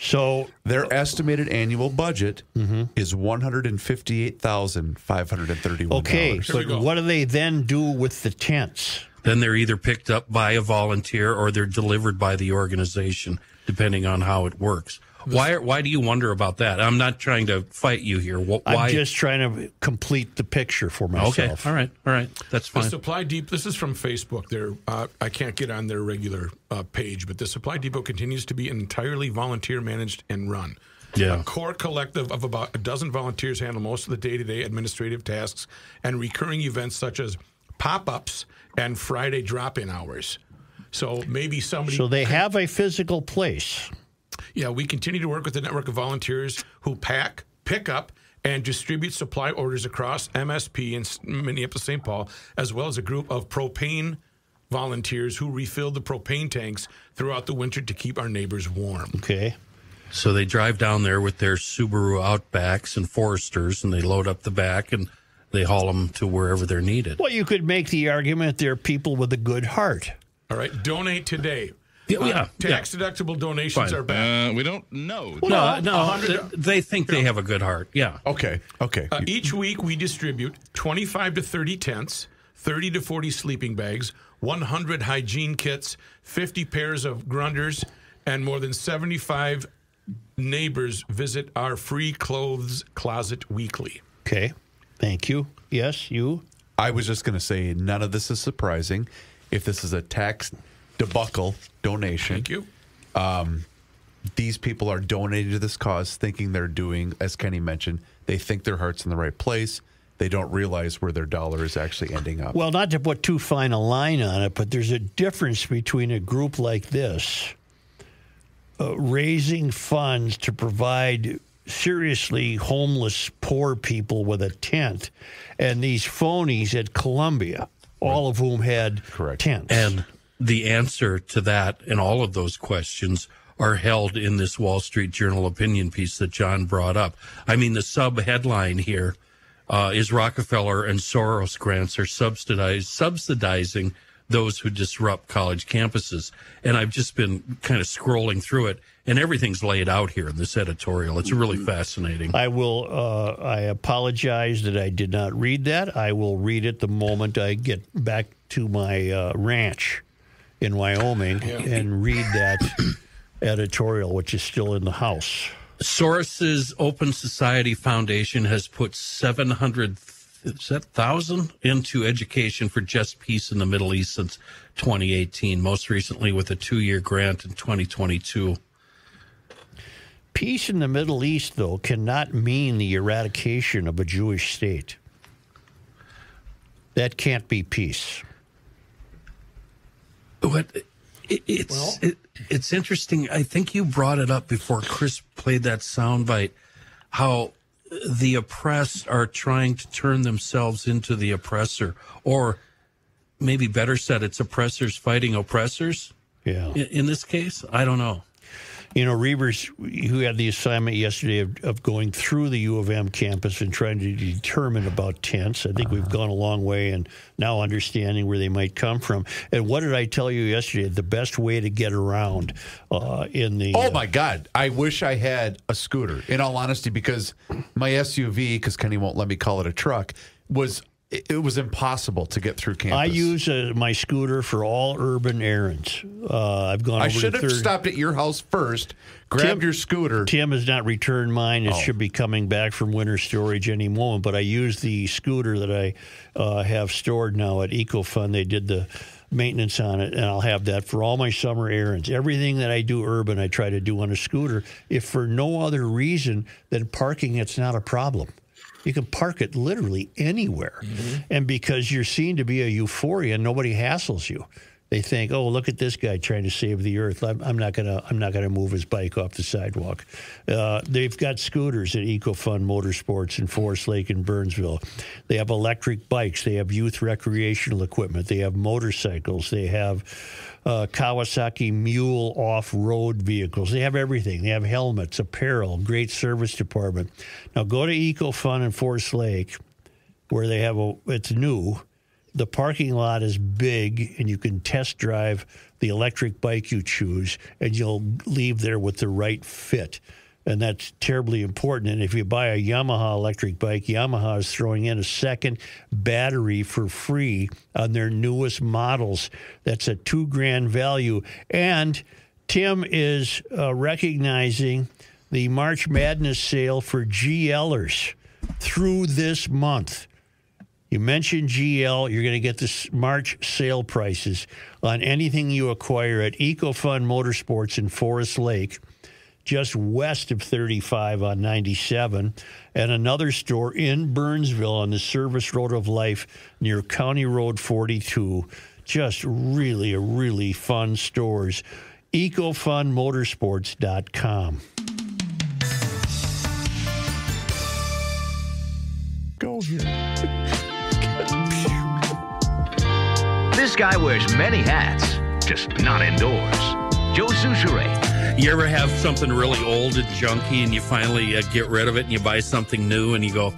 So their estimated annual budget Mm-hmm. is one hundred and fifty-eight thousand five hundred and thirty-one. Okay, but what do they then do with the tents? Then they're either picked up by a volunteer or they're delivered by the organization, depending on how it works. Why? Why do you wonder about that? I'm not trying to fight you here. Why? I'm just trying to complete the picture for myself. okay. All right. All right. That's The fine. Supply Depot. This is from Facebook. There, uh, I can't get on their regular uh, page, but the Supply Depot continues to be entirely volunteer managed and run. Yeah. A core collective of about a dozen volunteers handle most of the day-to-day administrative tasks and recurring events such as pop-ups and Friday drop-in hours. So maybe somebody. So they have a physical place. Yeah, we continue to work with the network of volunteers who pack, pick up, and distribute supply orders across MSP in Minneapolis, St. Paul, as well as a group of propane volunteers who refill the propane tanks throughout the winter to keep our neighbors warm. Okay. So they drive down there with their Subaru Outbacks and Foresters, and they load up the back and they haul them to wherever they're needed. Well, you could make the argument they're people with a good heart. All right, donate today. Yeah, Uh, yeah, tax deductible donations Fine. are back. Uh, we don't know. no, no, $100 they think they have a good heart. Yeah. Okay. Okay. Uh, each week, we distribute 25 to 30 tents, 30 to 40 sleeping bags, 100 hygiene kits, 50 pairs of grunders, and more than 75 neighbors visit our free clothes closet weekly. Okay. Thank you. Yes, you. I was just going to say none of this is surprising. If this is a tax debacle donation, Thank you. Um, these people are donating to this cause, thinking they're doing, as Kenny mentioned, they think their heart's in the right place. They don't realize where their dollar is actually ending up. Well, not to put too fine a line on it, but there's a difference between a group like this uh, raising funds to provide seriously homeless poor people with a tent and these phonies at Columbia, all of whom had tents. And the answer to that and all of those questions are held in this Wall Street Journal opinion piece that John brought up. I mean, the sub headline here uh, is Rockefeller and Soros grants are subsidized, subsidizing those who disrupt college campuses. And I've just been kind of scrolling through it, and everything's laid out here in this editorial. It's really fascinating. I will. Uh, I apologize that I did not read that. I will read it the moment I get back to my uh, ranch in Wyoming and read that editorial, which is still in the house. Sources Open Society Foundation has put 700 is that thousand into education for just peace in the Middle East since 2018. Most recently with a two-year grant in 2022. Peace in the Middle East, though, cannot mean the eradication of a Jewish state. That can't be peace. What it, it's it, it's interesting. I think you brought it up before Chris played that soundbite. How the oppressed are trying to turn themselves into the oppressor, or maybe better said, it's oppressors fighting oppressors. Yeah. In, in this case, I don't know. You know, Reuvers, who had the assignment yesterday of, of going through the U of M campus and trying to determine about tents. I think we've gone a long way and now understanding where they might come from. And what did I tell you yesterday? The best way to get around uh, in the. Oh my God! I wish I had a scooter. In all honesty, because my SUV, because Kenny won't let me call it a truck, was it was impossible to get through campus. I use uh, my scooter for all urban errands. Uh, I've gone. I should have third. stopped at your house first, grabbed Tim- your scooter. Tim has not returned mine. It Oh. should be coming back from winter storage any moment. But I use the scooter that I uh, have stored now at EcoFund. They did the maintenance on it, and I'll have that for all my summer errands. Everything that I do urban, I try to do on a scooter, if for no other reason than parking, it's not a problem. You can park it literally anywhere. And because you're seen to be a euphoria, nobody hassles you. They think, "Oh, look at this guy trying to save the earth. I'm, I'm not gonna, I'm not gonna move his bike off the sidewalk." Uh, they've got scooters at EcoFund Motorsports in Forest Lake and Burnsville. They have electric bikes. They have youth recreational equipment. They have motorcycles. They have uh, Kawasaki Mule off-road vehicles. They have everything. They have helmets, apparel, great service department. Now go to EcoFund in Forest Lake, where they have a. It's new. The parking lot is big, and you can test drive the electric bike you choose, and you'll leave there with the right fit. And that's terribly important. And if you buy a Yamaha electric bike, Yamaha is throwing in a second battery for free on their newest models. That's a two grand value. And Tim is uh, recognizing the March Madness sale for GLers through this month. You mentioned GL, you're going to get the March sale prices on anything you acquire at EcoFund Motorsports in Forest Lake, just west of 35 on 97, and another store in Burnsville on the Service Road of Life near County Road 42. Just really, really fun stores. EcoFundMotorsports.com. Go here. This guy wears many hats, just not indoors. Joe Soucheray. You ever have something really old and junky and you finally uh, get rid of it and you buy something new and you go,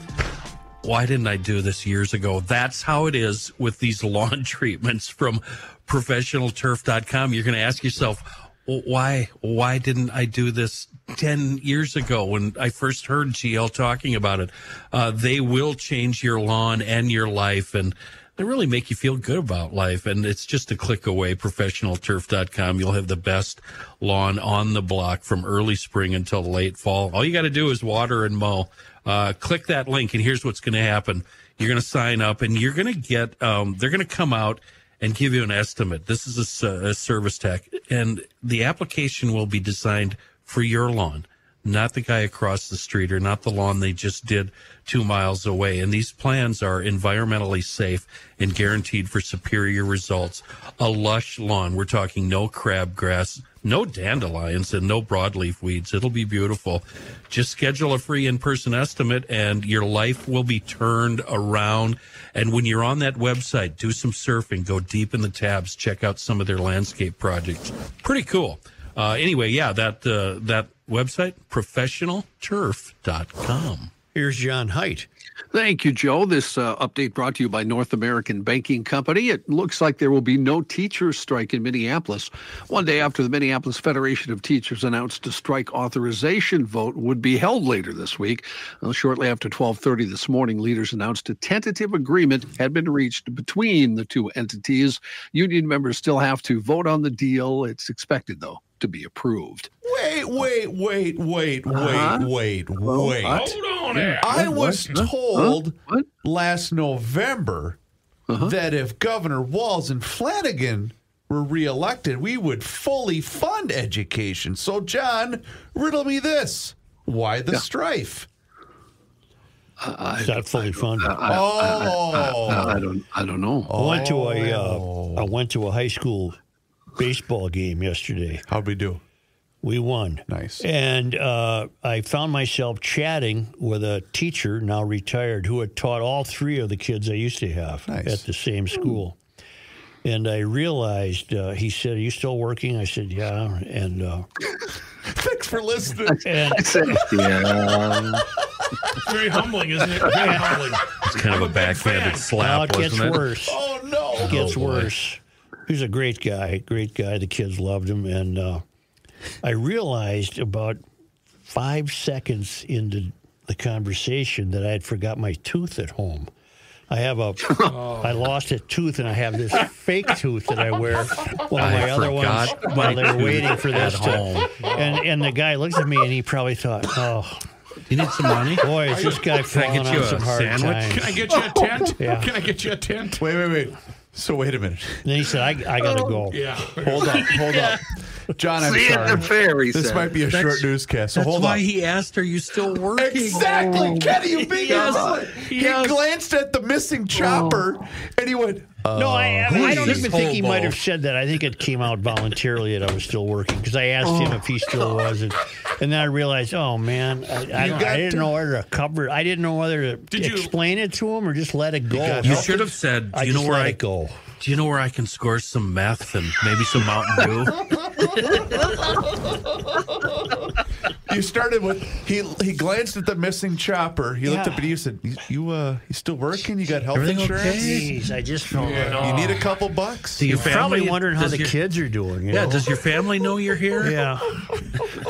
why didn't I do this years ago? That's how it is with these lawn treatments from professionalturf.com. You're going to ask yourself, why, why didn't I do this 10 years ago when I first heard GL talking about it? Uh, they will change your lawn and your life and they really make you feel good about life. And it's just a click away, professionalturf.com. You'll have the best lawn on the block from early spring until late fall. All you got to do is water and mow. Uh, click that link, and here's what's going to happen. You're going to sign up, and you're going to get, um, they're going to come out and give you an estimate. This is a service tech, and the application will be designed for your lawn not the guy across the street or not the lawn they just did two miles away. And these plans are environmentally safe and guaranteed for superior results. A lush lawn. We're talking no crabgrass, no dandelions, and no broadleaf weeds. It'll be beautiful. Just schedule a free in-person estimate and your life will be turned around. And when you're on that website, do some surfing, go deep in the tabs, check out some of their landscape projects. Pretty cool. Uh, anyway, yeah, that uh, that website, professionalturf.com. Here's John Heidt. Thank you, Joe. This uh, update brought to you by North American Banking Company. It looks like there will be no teachers' strike in Minneapolis. One day after the Minneapolis Federation of Teachers announced a strike authorization vote would be held later this week. Well, shortly after 12:30 this morning, leaders announced a tentative agreement had been reached between the two entities. Union members still have to vote on the deal. It's expected, though, to be approved. Wait, wait, wait, wait, Uh-huh. wait, wait, Well, wait. what? Hold on there. I What? was What? Huh? told What? last November Uh-huh. that if Governor Walz and Flanagan were reelected, we would fully fund education. So, John, riddle me this. Why the strife? It's not fully funded. I, oh, I, I don't. I don't know. I went to a uh, I went to a high school baseball game yesterday. How'd we do? We won. Nice. And uh, I found myself chatting with a teacher, now retired, who had taught all three of the kids I used to have Nice. at the same school. And I realized, uh, he said, Are you still working? I said, Yeah. And, uh, Thanks for listening. and I said, yeah. It's very humbling, isn't it? Very humbling. It's kind of a I'm a big fan. backhanded now slap, it wasn't it? worse. Oh, no. It gets Oh, boy. Worse. He's a great guy, great guy. The kids loved him. And uh, I realized about five seconds into the conversation that I had forgot my tooth at home. I have a, I lost a tooth, and I have this fake tooth that I wear. One of I my other ones while they're waiting for at this to. home. And and the guy looks at me, and he probably thought, "Oh, You need some money? boy, is this guy Can I get you on a some hard sandwich? times." Can I get you a tent? Yeah. Can I get you a tent? Wait, wait, wait. So, wait a minute. Then he said, "I, I gotta oh, go." Yeah. Hold up, hold up. John, I'm See you at sorry. the fair, he This said. might be a That's- short newscast. So That's hold why on. he asked, "Are you still working?" Exactly, oh. Kenny, you beat Yes. He Yes. glanced at the missing chopper oh. and he went, No, I, uh, I, Who I don't this even think he hobo? might have said that. I think it came out voluntarily that I was still working because I asked him oh. if he still was, and, and then I realized, oh man, I, I, I didn't to- know whether to cover. I didn't know whether to Did you- explain it to him or just let it go. got You should have said, "Do you just know where let I it go. Do you know where I can score some meth and maybe some Mountain Dew?" You started with he he glanced at the missing chopper. He looked Yeah. up at you and said, "You, you uh you still working? You got health Everything insurance? okay? Jeez, I just felt like, You need a couple bucks?" Do your You're probably wondering how the your- kids are doing. You Yeah, know? does your family know you're here? yeah.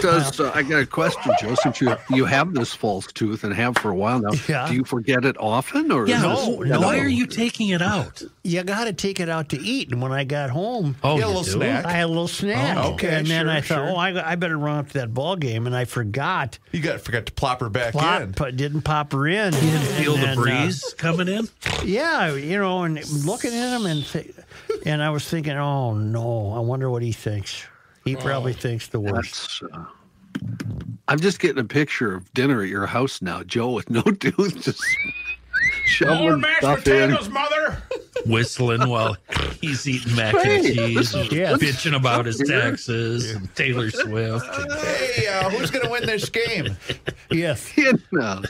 Does uh, I got a question, Joe? Since you you have this false tooth and have for a while now, Yeah. do you forget it often, or Yeah. No, this- no. Why are you taking it out? You got to take it out to eat. And when I got home, Oh, Yeah, a little snack. I had a little snack. Oh, okay, and then sure, I thought, sure. oh, I, I better run up to that ball game, and I forgot. You got forgot to plop her back Plop, in. but didn't pop her in. You didn't feel And the then, uh, breeze coming in? yeah, you know, and looking at him, and th- and I was thinking, oh no, I wonder what he thinks. He probably thinks the worst. Uh, I'm just getting a picture of dinner at your house now, Joe, with no tooth, just More shoveling mashed stuff in. potatoes, mother. Whistling while he's eating mac and Hey, cheese, and Yeah. bitching about his taxes and Taylor Swift. Hey, uh, who's going to win this game? Yes. In, uh,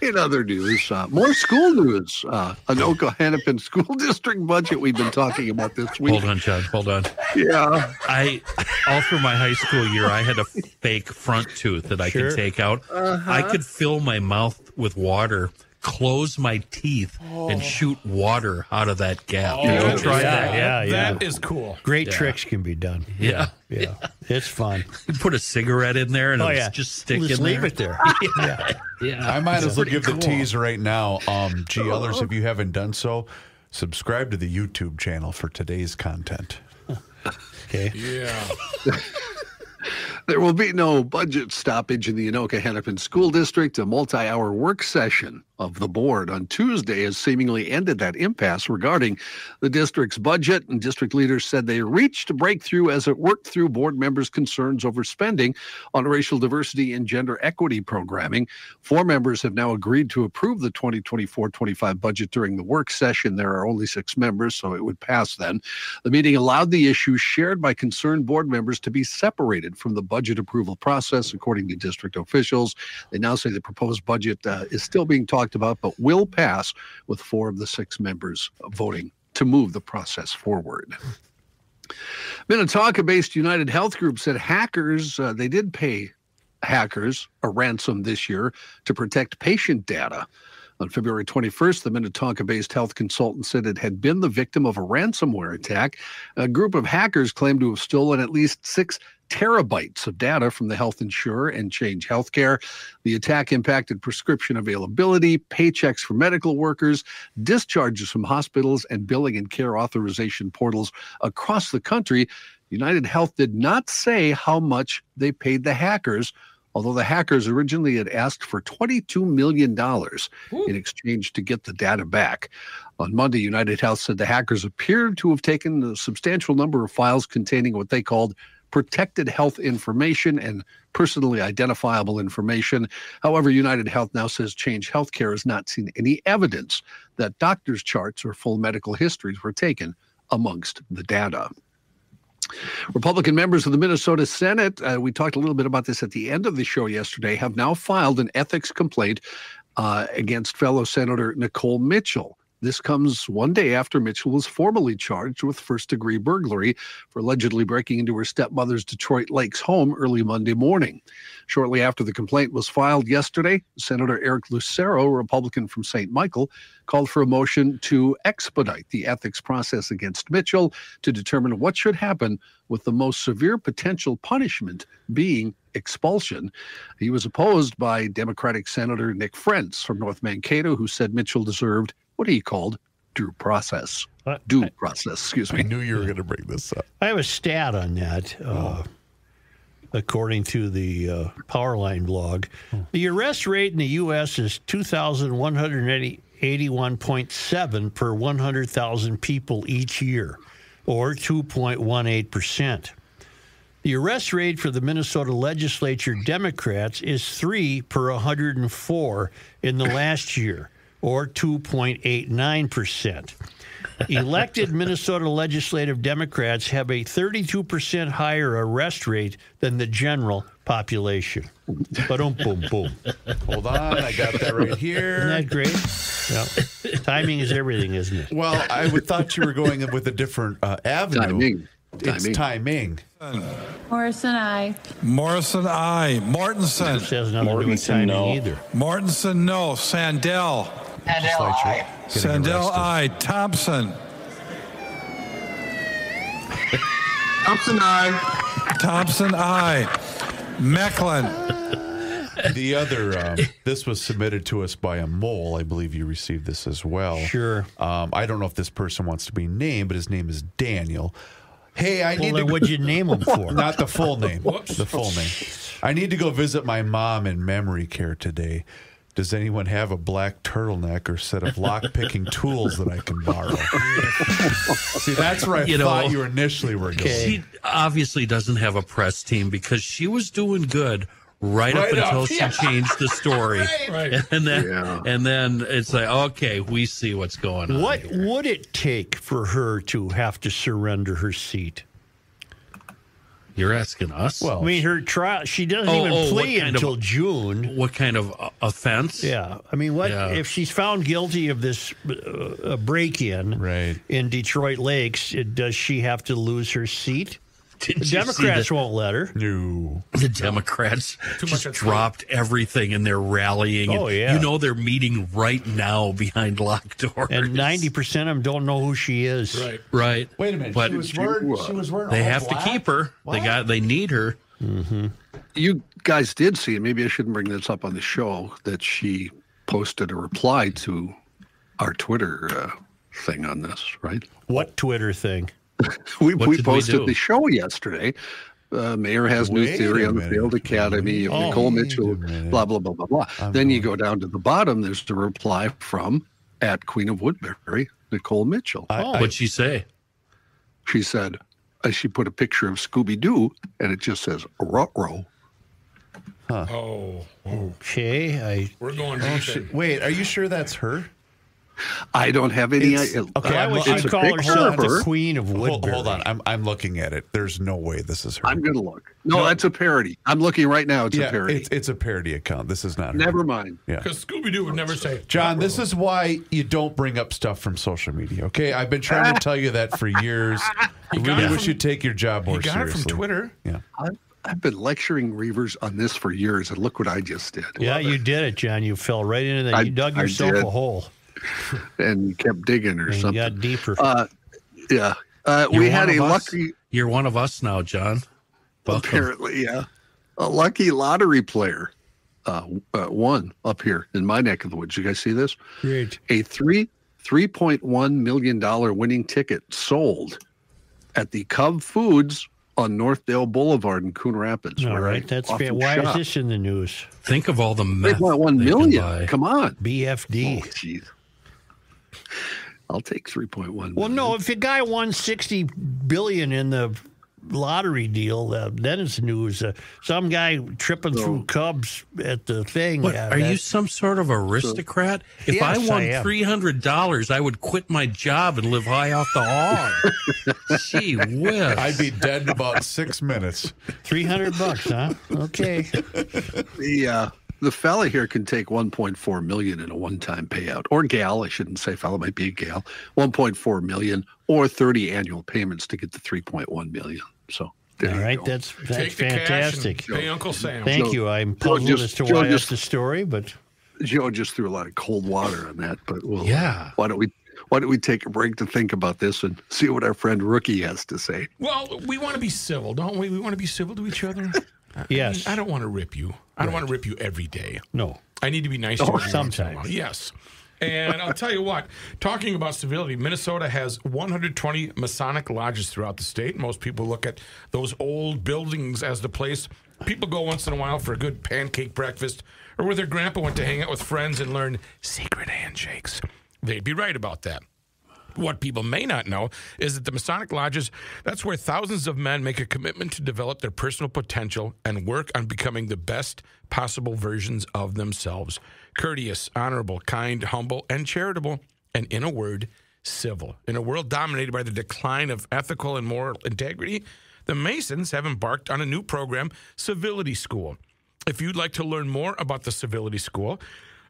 in other news, uh, more school news. Uh, Anoka Hennepin School District budget we've been talking about this week. Hold on, John. Hold on. Yeah. I all through my high school year, I had a fake front tooth that I Sure. could take out. I could fill my mouth with water, close my teeth, and shoot water out of that gap. Did you that try is- that? Yeah, yeah. That is cool. Great Yeah. tricks can be done. Yeah. Yeah, it's fun. You put a cigarette in there and Oh it'll yeah, just stick Just in leave there. it there. yeah. yeah. I might as well Pretty give the cool. tease right now. Um, GLers, if you haven't done so, subscribe to the YouTube channel for today's content. Okay. Yeah. There will be no budget stoppage in the Anoka Hennepin School District. A multi hour work session of the board on Tuesday has seemingly ended that impasse regarding the district's budget. And district leaders said they reached a breakthrough as it worked through board members' concerns over spending on racial diversity and gender equity programming. Four members have now agreed to approve the 2024 25 budget during the work session. There are only six members, so it would pass then. The meeting allowed the issues shared by concerned board members to be separated from the budget approval process, according to district officials. They now say the proposed budget uh, is still being talked about, but will pass with four of the six members voting to move the process forward. Minnetonka based UnitedHealth Group said hackers, uh, they did pay hackers a ransom this year to protect patient data. On February 21st, the Minnetonka based health consultant said it had been the victim of a ransomware attack. A group of hackers claimed to have stolen at least six terabytes of data from the health insurer and Change Healthcare. The attack impacted prescription availability, paychecks for medical workers, discharges from hospitals, and billing and care authorization portals across the country. UnitedHealth did not say how much they paid the hackers, although the hackers originally had asked for $22 million in exchange to get the data back. On Monday, UnitedHealth said the hackers appeared to have taken a substantial number of files containing what they called protected health information and personally identifiable information. However, UnitedHealth now says Change Healthcare has not seen any evidence that doctors' charts or full medical histories were taken amongst the data. Republican members of the Minnesota Senate, uh, we talked a little bit about this at the end of the show yesterday, have now filed an ethics complaint uh, against fellow Senator Nicole Mitchell. This comes one day after Mitchell was formally charged with first degree burglary for allegedly breaking into her stepmother's Detroit Lakes home early Monday morning. Shortly after the complaint was filed yesterday, Senator Eric Lucero, Republican from St. Michael, called for a motion to expedite the ethics process against Mitchell to determine what should happen with the most severe potential punishment being expulsion. He was opposed by Democratic Senator Nick Frentz from North Mankato, who said Mitchell deserved what he called due process. Due process, excuse me. I knew you were going to bring this up. I have a stat on that. Uh, according to the uh, Powerline blog, the arrest rate in the U.S. is 2,181.7 per 100,000 people each year, or 2.18 percent. The arrest rate for the Minnesota legislature Democrats is 3 per 104 in the last year, or 2.89%. Elected Minnesota legislative Democrats have a 32% higher arrest rate than the general population. Boom, boom, boom. Hold on, I got that right here. Isn't that great? Yeah. Timing is everything, isn't it? Well, I would thought you were going with a different uh, avenue. Timing. It's timing. Morrison, I. Morrison, I. Mortensen. This has nothing to do with timing either. Mortensen, no. Sandell. Sandell, aye. Sandell, I. Thompson. Thompson, I. Thompson, I. Mecklin. The other, um, this was submitted to us by a mole. I believe you received this as well. Sure. Um, I don't know if this person wants to be named, but his name is Daniel. Hey, I Well, need then to. what'd you name him for? Not the full name. the full name. I need to go visit my mom in memory care today. Does anyone have a black turtleneck or set of lock picking tools that I can borrow? See, that's where I You know, thought you initially were going. She obviously doesn't have a press team because she was doing good right, Right up until up, she yeah. changed the story. Right. And then Yeah. and then it's like, okay, we see what's going on. What here. would it take for her to have to surrender her seat? You're asking us? Well, I mean, her trial, she doesn't Oh, even oh, plea kind of- until June. what kind of uh, offense? Yeah. I mean, what Yeah. if she's found guilty of this uh, break in Right. in Detroit Lakes? uh, Does she have to lose her seat? Did The Democrats the- won't let her. No. The Democrats just much at dropped everything and they're rallying. Oh, and yeah. You know they're meeting right now behind locked doors. And 90% of them don't know who she is. Right. right. Wait a minute. But she was wearing. She was wearing. they all have black? to keep her. What? They got. They need her. You guys did see, and maybe I shouldn't bring this up on the show, that she posted a reply to our Twitter uh, thing on this, right? What Twitter thing? We, What we did we posted the show yesterday. Uh, Mayor has new theory a on the minute. failed academy. Oh. Nicole Mitchell, blah blah blah blah blah. I'm then you go down to the bottom. There's the reply from at Queen of Woodbury, Nicole Mitchell. I, I, What'd she say? she said, uh, she put a picture of Scooby Doo, and it just says "Ruh-roh." Oh, Okay. I, we're going oh, deep. shit. in. Wait, are you sure that's her? I don't have any It's- idea. okay, I'm would she I'm- call picture herself the. Queen of Hold, Woodbury? hold on. I'm I'm looking at it. There's no way this is her. I'm gonna look. No, that's a parody. I'm looking right now. It's yeah, a parody. it's it's a parody account. This is not her. Never mind. Yeah. Because Scooby Doo would never say. John, this is why you don't bring up stuff from social media. Okay, I've been trying to tell you that for years. I really wish from- you'd take your job more He got it seriously. from Twitter. Yeah. I, I've been lecturing Reuvers on this for years, and look what I just did. Yeah, you did it, John. You fell right into that. I- You dug yourself a hole. And kept digging or And something. got deeper. Uh, yeah. Uh, we had a of us. lucky, You're one of us now, John. Welcome. apparently, yeah, a lucky lottery player uh, uh, won up here in my neck of the woods. You guys see this? Great. A three three point one million dollar winning ticket sold at the Cub Foods on Northdale Boulevard in Coon Rapids. All where I right, that's fair. Why is this in the news? Think of all the Three meth. point they can million. Come on. BFD. Oh, jeez. I'll take three point one. Well, no, if a guy won sixty billion in the lottery deal, uh, then it's news. Uh, some guy tripping through Cubs at the thing. What, uh, are you some sort of aristocrat? if Yes, I won I three hundred dollars, I would quit my job and live high off the hog. Gee whiz! I'd be dead in about six minutes. three hundred bucks? Huh? Okay. The uh, the fella here can take 1.4 million in a one-time payout, or gal, I shouldn't say fella, might be a gal, 1.4 million, or 30 annual payments to get the 3.1 million. So there All you right, go. that's that's Take the cash and fantastic. pay Uncle Sam. Thank Joe- you. I'm Joe puzzled just- as to Joe why that's just- the story, but Joe just threw a lot of cold water on that, but we'll, uh, Yeah. Why don't we why don't we take a break to think about this and see what our friend Rookie has to say? Well, we want to be civil, don't we? We want to be civil to each other. I- I Yes. mean, I don't want to rip you. I don't want to rip you every day. no. I need to be nice to oh, you every once in a sometimes. Yes. And I'll tell you what, talking about civility, Minnesota has 120 Masonic lodges throughout the state. Most people look at those old buildings as the place people go once in a while for a good pancake breakfast or where their grandpa went to hang out with friends and learn secret handshakes. They'd be right about that. What people may not know is that the Masonic lodges, that's where thousands of men make a commitment to develop their personal potential and work on becoming the best possible versions of themselves. Courteous, honorable, kind, humble, and charitable, and in a word, civil. In a world dominated by the decline of ethical and moral integrity, the Masons have embarked on a new program, Civility School. If you'd like to learn more about the Civility School,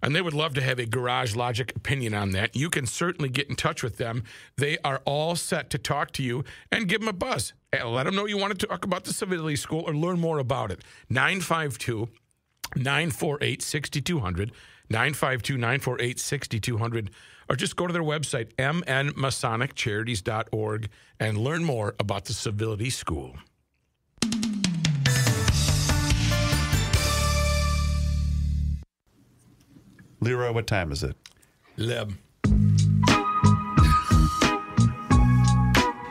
and they would love to have a Garage Logic opinion on that, you can certainly get in touch with them. They are all set to talk to you and give them a buzz. And let them know you want to talk about the Civility School or learn more about it. 952 948 6200. 952 948 6200. Or just go to their website, mnmasoniccharities.org, and learn more about the Civility School. Leroy, what time is it? Leb.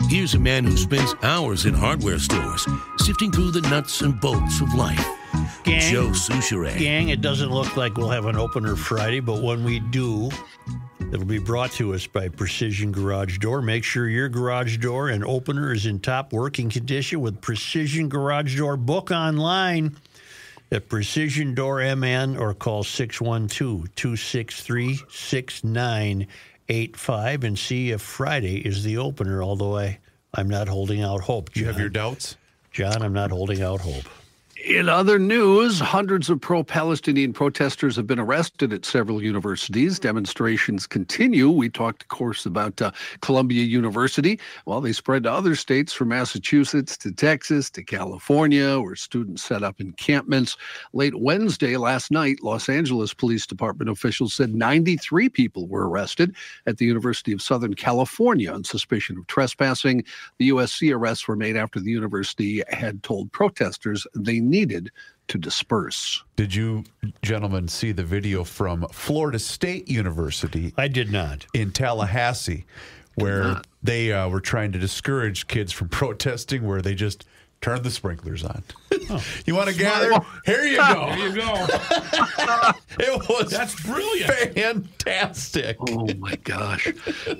Here's a man who spends hours in hardware stores, sifting through the nuts and bolts of life. Gang, Joe Soucheray. gang, it doesn't look like we'll have an opener Friday, but when we do, it'll be brought to us by Precision Garage Door. Make sure your garage door and opener is in top working condition with Precision Garage Door. Book online at Precision Door MN or call 612 263 6985 and see if Friday is the opener, although I, I'm not holding out hope. You have your doubts? John, I'm not holding out hope. In other news, hundreds of pro Palestinian protesters have been arrested at several universities. Demonstrations continue. We talked, of course, about uh, Columbia University. Well, they spread to other states from Massachusetts to Texas to California, where students set up encampments. Late Wednesday, last night, Los Angeles Police Department officials said 93 people were arrested at the University of Southern California on suspicion of trespassing. The USC arrests were made after the university had told protesters they needed to disperse. Did you gentlemen see the video from Florida State University? I did not. In Tallahassee, where they uh, were trying to discourage kids from protesting, where they just turned the sprinklers on. Oh. You want to gather? Here you go. There you go. it was That's brilliant. fantastic. Oh my gosh.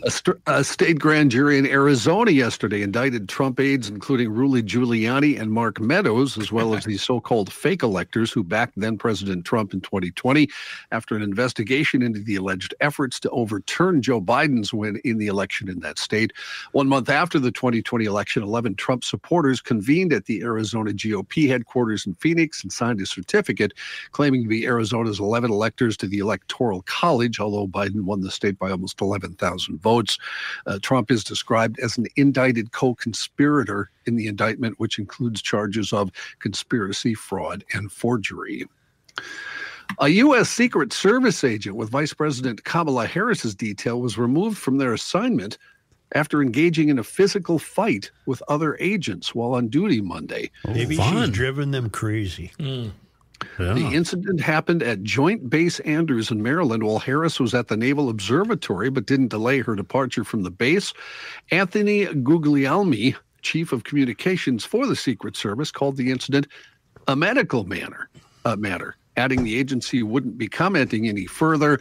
A, st- a state grand jury in Arizona yesterday indicted Trump aides, including Rudy Giuliani and Mark Meadows, as well as the so called fake electors who backed then President Trump in 2020 after an investigation into the alleged efforts to overturn Joe Biden's win in the election in that state. One month after the 2020 election, 11 Trump supporters convened at the Arizona GOP headquarters in Phoenix and signed a certificate claiming to be Arizona's 11 electors to the Electoral College, although Biden won the state by almost 11,000 votes. Uh, Trump is described as an indicted co conspirator in the indictment, which includes charges of conspiracy, fraud, and forgery. A U.S. Secret Service agent with Vice President Kamala Harris's detail was removed from their assignment after engaging in a physical fight with other agents while on duty Monday. Maybe she's driven them crazy. The incident happened at Joint Base Andrews in Maryland while Harris was at the Naval Observatory but didn't delay her departure from the base. Anthony Guglielmi, chief of communications for the Secret Service, called the incident a medical manner, uh, matter, adding the agency wouldn't be commenting any further.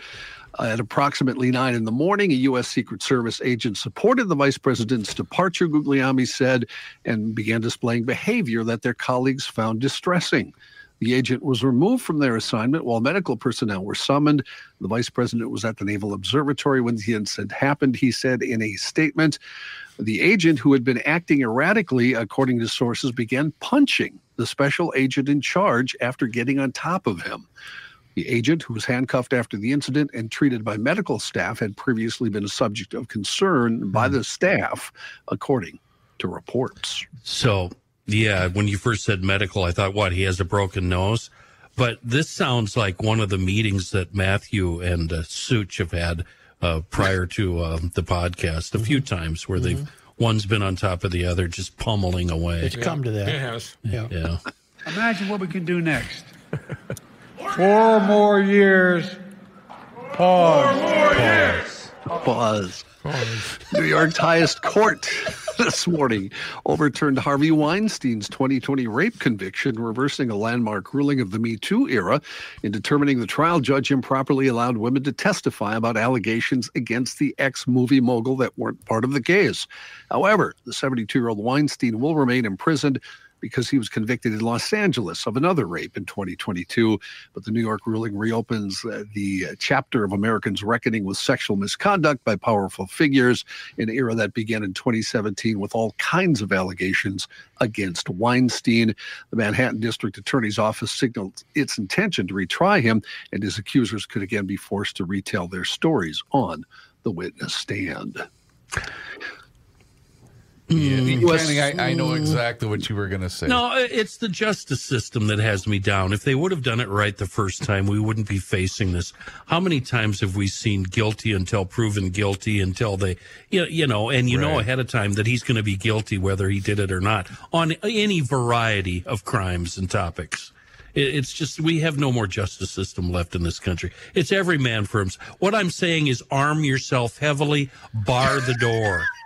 Uh, at approximately nine in the morning, a U.S. Secret Service agent supported the vice president's departure, Guglielmi said, and began displaying behavior that their colleagues found distressing. The agent was removed from their assignment while medical personnel were summoned. The vice president was at the Naval Observatory when the incident happened. He said in a statement, the agent who had been acting erratically, according to sources, began punching the special agent in charge after getting on top of him. The agent, who was handcuffed after the incident and treated by medical staff, had previously been a subject of concern by the staff, according to reports. So, yeah, when you first said medical, I thought, what, he has a broken nose? But this sounds like one of the meetings that Matthew and uh, Such have had uh, prior to um, the podcast a few times where they've one's been on top of the other, just pummeling away. It's come to that. It has. Yeah. Yeah. Imagine what we can do next. Four more years. Pause. Pause. New York's highest court this morning overturned Harvey Weinstein's 2020 rape conviction, reversing a landmark ruling of the Me Too era in determining the trial judge improperly allowed women to testify about allegations against the ex movie mogul that weren't part of the case. However, the 72 year old Weinstein will remain imprisoned because he was convicted in Los Angeles of another rape in 2022. But the New York ruling reopens uh, the uh, chapter of Americans reckoning with sexual misconduct by powerful figures, an era that began in 2017 with all kinds of allegations against Weinstein. The Manhattan District Attorney's Office signaled its intention to retry him, and his accusers could again be forced to retell their stories on the witness stand. Mm-hmm. Yeah, US Kenny, I, I know exactly what you were going to say. No, it's the justice system that has me down. If they would have done it right the first time, we wouldn't be facing this. How many times have we seen guilty until proven guilty until they, you you know, and you know ahead of time that he's going to be guilty whether he did it or not on any variety of crimes and topics. It's just we have no more justice system left in this country. It's every man for himself. What I'm saying is arm yourself heavily, bar the door.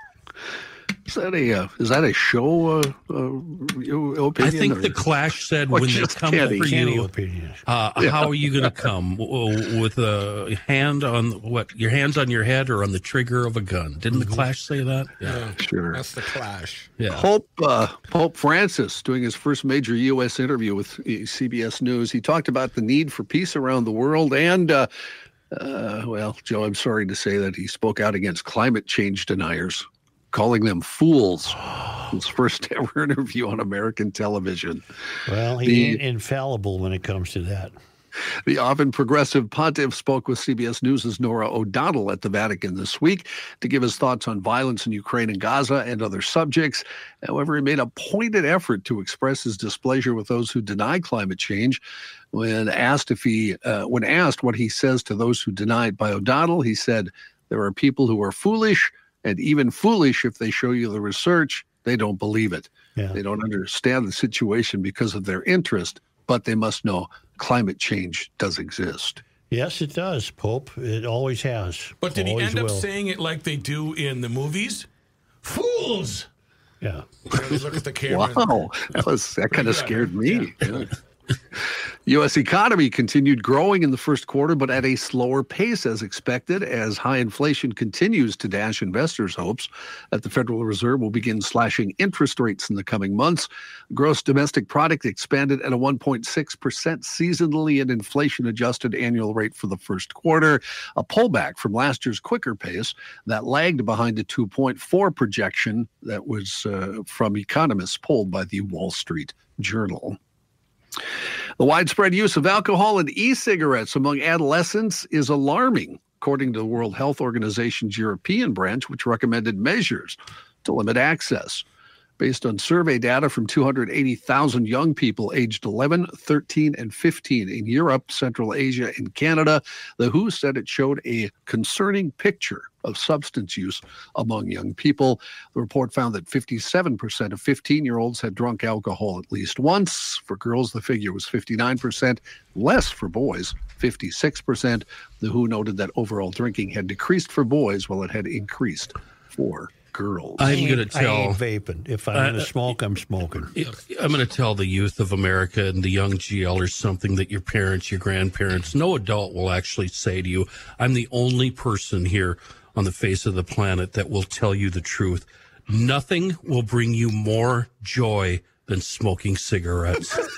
Is that a uh, is that a show uh, uh, opinion? I think or- the Clash said or when they come Kenny? for Kenny you, opinion. uh, Yeah. how are you going to come with a hand on what? Your hands on your head or on the trigger of a gun? Didn't the Clash say that? Yeah. Sure. That's the clash. Yeah. Pope uh, Pope Francis doing his first major U.S. interview with uh, CBS News. He talked about the need for peace around the world, and uh, uh, well, Joe, I'm sorry to say that he spoke out against climate change deniers, calling them fools. His first ever interview on American television. Well, he The- ain't infallible when it comes to that. The often progressive pontiff spoke with CBS News' Norah O'Donnell at the Vatican this week to give his thoughts on violence in Ukraine and Gaza and other subjects. However, he made a pointed effort to express his displeasure with those who deny climate change. When asked if he, uh, when asked what he says to those who deny it by O'Donnell, he said, "There are people who are foolish, and even foolish if they show you the research, they don't believe it. Yeah. They don't understand the situation because of their interest, but they must know climate change does exist." Yes, it does, Pope. It always has. But did always he end will. up saying it like they do in the movies? Fools! Yeah. You know, they look at the camera. Wow, that, was, that kind of scared me. Yeah. U.S. economy continued growing in the first quarter, but at a slower pace as expected, as high inflation continues to dash investors' hopes that the Federal Reserve will begin slashing interest rates in the coming months. Gross domestic product expanded at a 1.6% seasonally and inflation adjusted annual rate for the first quarter, a pullback from last year's quicker pace that lagged behind a 2.4 projection that was uh, from economists polled by the Wall Street Journal. The widespread use of alcohol and e cigarettes among adolescents is alarming, according to the World Health Organization's European branch, which recommended measures to limit access. Based on survey data from 280,000 young people aged 11, 13, and 15 in Europe, Central Asia, and Canada, the WHO said it showed a concerning picture of substance use among young people. The report found that 57% of 15 year olds had drunk alcohol at least once. For girls, the figure was 59%, less for boys, 56%. The WHO noted that overall drinking had decreased for boys while it had increased for girls. I'm going to I tell. ain't vaping. If I'm Uh, going to smoke, I'm smoking. I'm going to tell the youth of America and the young GLers something that your parents, your grandparents, no adult will actually say to you. I'm the only person here on the face of the planet that will tell you the truth. Nothing will bring you more joy than smoking cigarettes.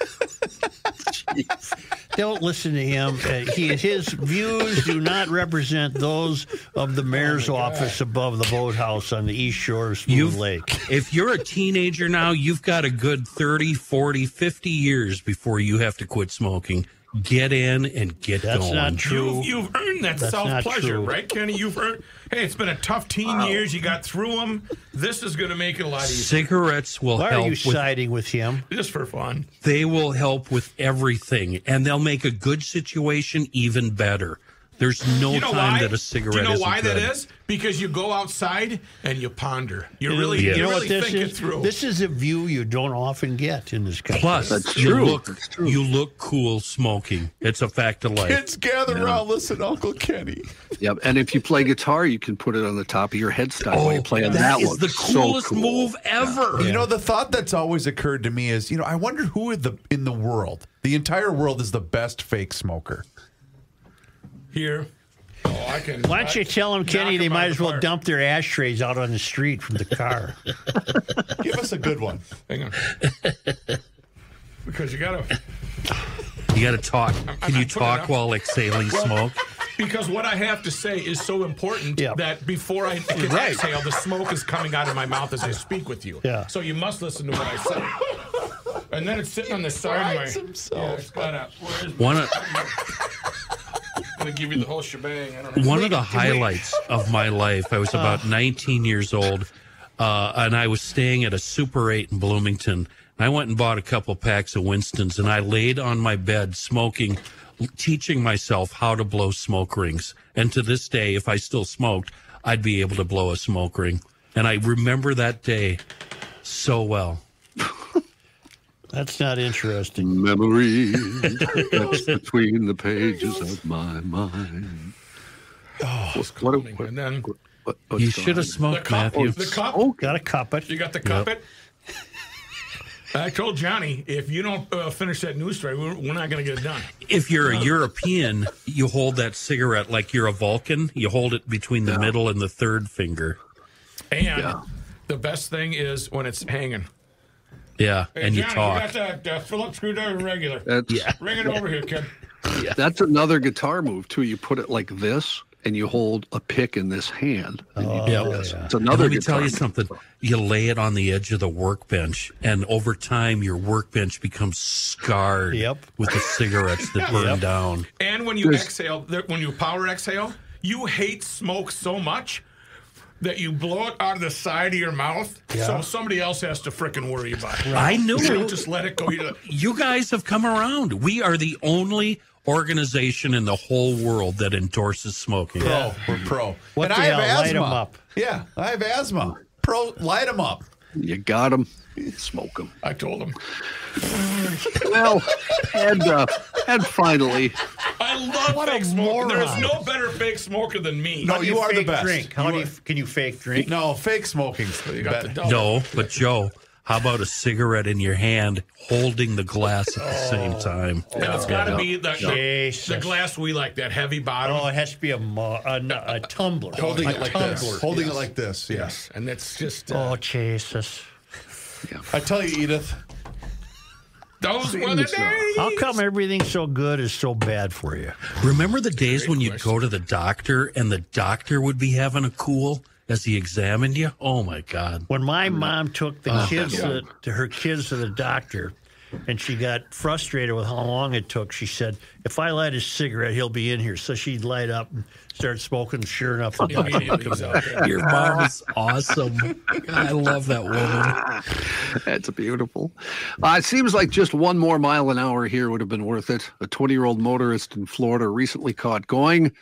Don't listen to him. Uh, he, his views do not represent those of the mayor's office above the boathouse on the east shore of Spoon You've- Lake. if you're a teenager now, you've got a good 30, 40, 50 years before you have to quit smoking. Get in and get That's going. not true. You've, you've earned that That's self pleasure, true. right, Kenny? You've earned. Hey, it's been a tough teen years. You got through them. This is going to make it a lot easier. Cigarettes will Why help are you with siding with him? Just for fun. they will help with everything and they'll make a good situation even better. There's no you know time why? that a cigarette Do you know isn't why good. that is? Because you go outside and you ponder. You really, Yeah. you You know really what this think is? it through. This is a view you don't often get in this country. Plus, you look you look cool smoking. It's a fact of life. Kids gather around, listen to Uncle Kenny. Yep, and if you play guitar, you can put it on the top of your headstock while you oh, play on that that is one. the So coolest cool. move ever. You know, the thought that's always occurred to me is, you know, I wonder who in the in the world, the entire world, is the best fake smoker. Here. Oh, I can. Why don't you tell them, Kenny, they might as the well park. dump their ashtrays out on the street from the car. Give us a good one. Hang on. because you got to. You got to talk. I'm Can not you talk while exhaling Well, smoke? Because what I have to say is so important Yeah. that before I can Right. exhale, the smoke is coming out of my mouth as I speak with you. Yeah. So you must listen to what I say. And then it's sitting on the side of my. Yeah, it's got a. Where is One of I'm gonna give you the whole shebang. I don't know. one of the highlights of my life. I was about 19 years old, uh, and I was staying at a Super 8 in Bloomington. I went and bought a couple packs of Winston's, and I laid on my bed smoking, teaching myself how to blow smoke rings. And to this day, if I still smoked, I'd be able to blow a smoke ring. And I remember that day so well. That's not interesting. Memories that's between the pages of my mind. Oh, What- what- what- and then what- what's You should have on? the smoked, cup. Matthew. The cup. Oh, Got a cup it. You got the cup it. I told Johnny if you don't uh, finish that news story, we're, we're not going to get it done. If you're a European, you hold that cigarette like you're a Vulcan. You hold it between the middle and the third finger. And the best thing is when it's hanging. Yeah, Hey, and you Johnny, talk. You got that uh, Phillips screwdriver regular. That's, yeah. Bring it over here, kid. Yeah. That's another guitar move too. You put it like this, and you hold a pick in this hand. and you do Yeah. this. It's And another let me tell you move. something. You lay it on the edge of the workbench, and over time, your workbench becomes scarred Yep. with the cigarettes that burn Yep. down. And when you There's- exhale, when you power exhale, you hate smoke so much that you blow it out of the side of your mouth, so somebody else has to frickin' worry about it. I knew You don't just let it go. You- You guys have come around. We are the only organization in the whole world that endorses smoking. Pro, we're pro. What and the I have hell? Light asthma. 'em up. Yeah, I have asthma. Pro, light them up. You got them, smoke them. I told him. Well, and uh, and finally, I love What a fake smoking. There's no better fake smoker than me. No, How do you are the fake best. Drink? How You do you, are- can you fake drink? No, fake smoking. You got the double. No, but Joe, How about a cigarette in your hand, holding the glass at the same time? And it's got to be the, the, the glass we like, that heavy bottle. Oh, it has to be a, a, a tumbler. Holding a it like tumbler. this. Holding Yes. it like this. Yes. Yes, and it's just uh, Oh, Jesus. I tell you, Edith. those were the days. How come everything so good is so bad for you? Remember the days when you'd go to the doctor and the doctor would be having a Kool as he examined you? Oh my God. When my mom took the Oh, kids to, to her kids to the doctor, and she got frustrated with how long it took, she said, "If I light a cigarette, he'll be in here." So she'd light up and start smoking. Sure enough, the doctor comes out. out. Your mom is awesome. I love that woman. That's beautiful. Uh, it seems like just one more mile an hour here would have been worth it. A 20 year old motorist in Florida recently caught going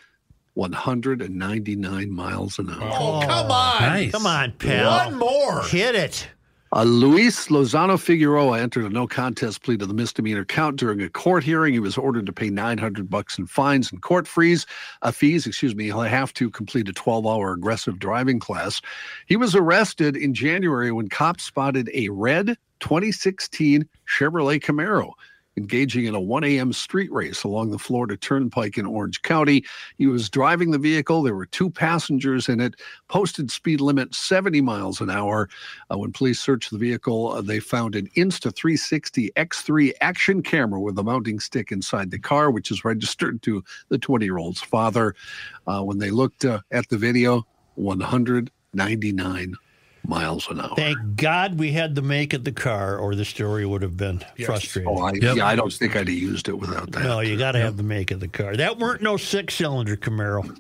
199 miles an hour. Oh, come on. Nice. Come on, pal. One more. Hit it. Uh, Luis Lozano Figueroa entered a no contest plea to the misdemeanor count during a court hearing. He was ordered to pay 900 bucks in fines and court fees. Uh, fees, excuse me. He'll have to complete a 12-hour aggressive driving class. He was arrested in January when cops spotted a red 2016 Chevrolet Camaro engaging in a 1 a.m. street race along the Florida Turnpike in Orange County. He was driving the vehicle. There were two passengers in it. Posted speed limit 70 miles an hour. Uh, when police searched the vehicle, uh, they found an Insta360 X3 action camera with a mounting stick inside the car, which is registered to the 20 year old's father. Uh, when they looked uh, at the video, 199 miles an hour. Thank God we had the make of the car, or the story would have been frustrating. Oh, I, yeah, I don't think I'd have used it without that. No, you got to have the make of the car. That weren't no six-cylinder Camaro.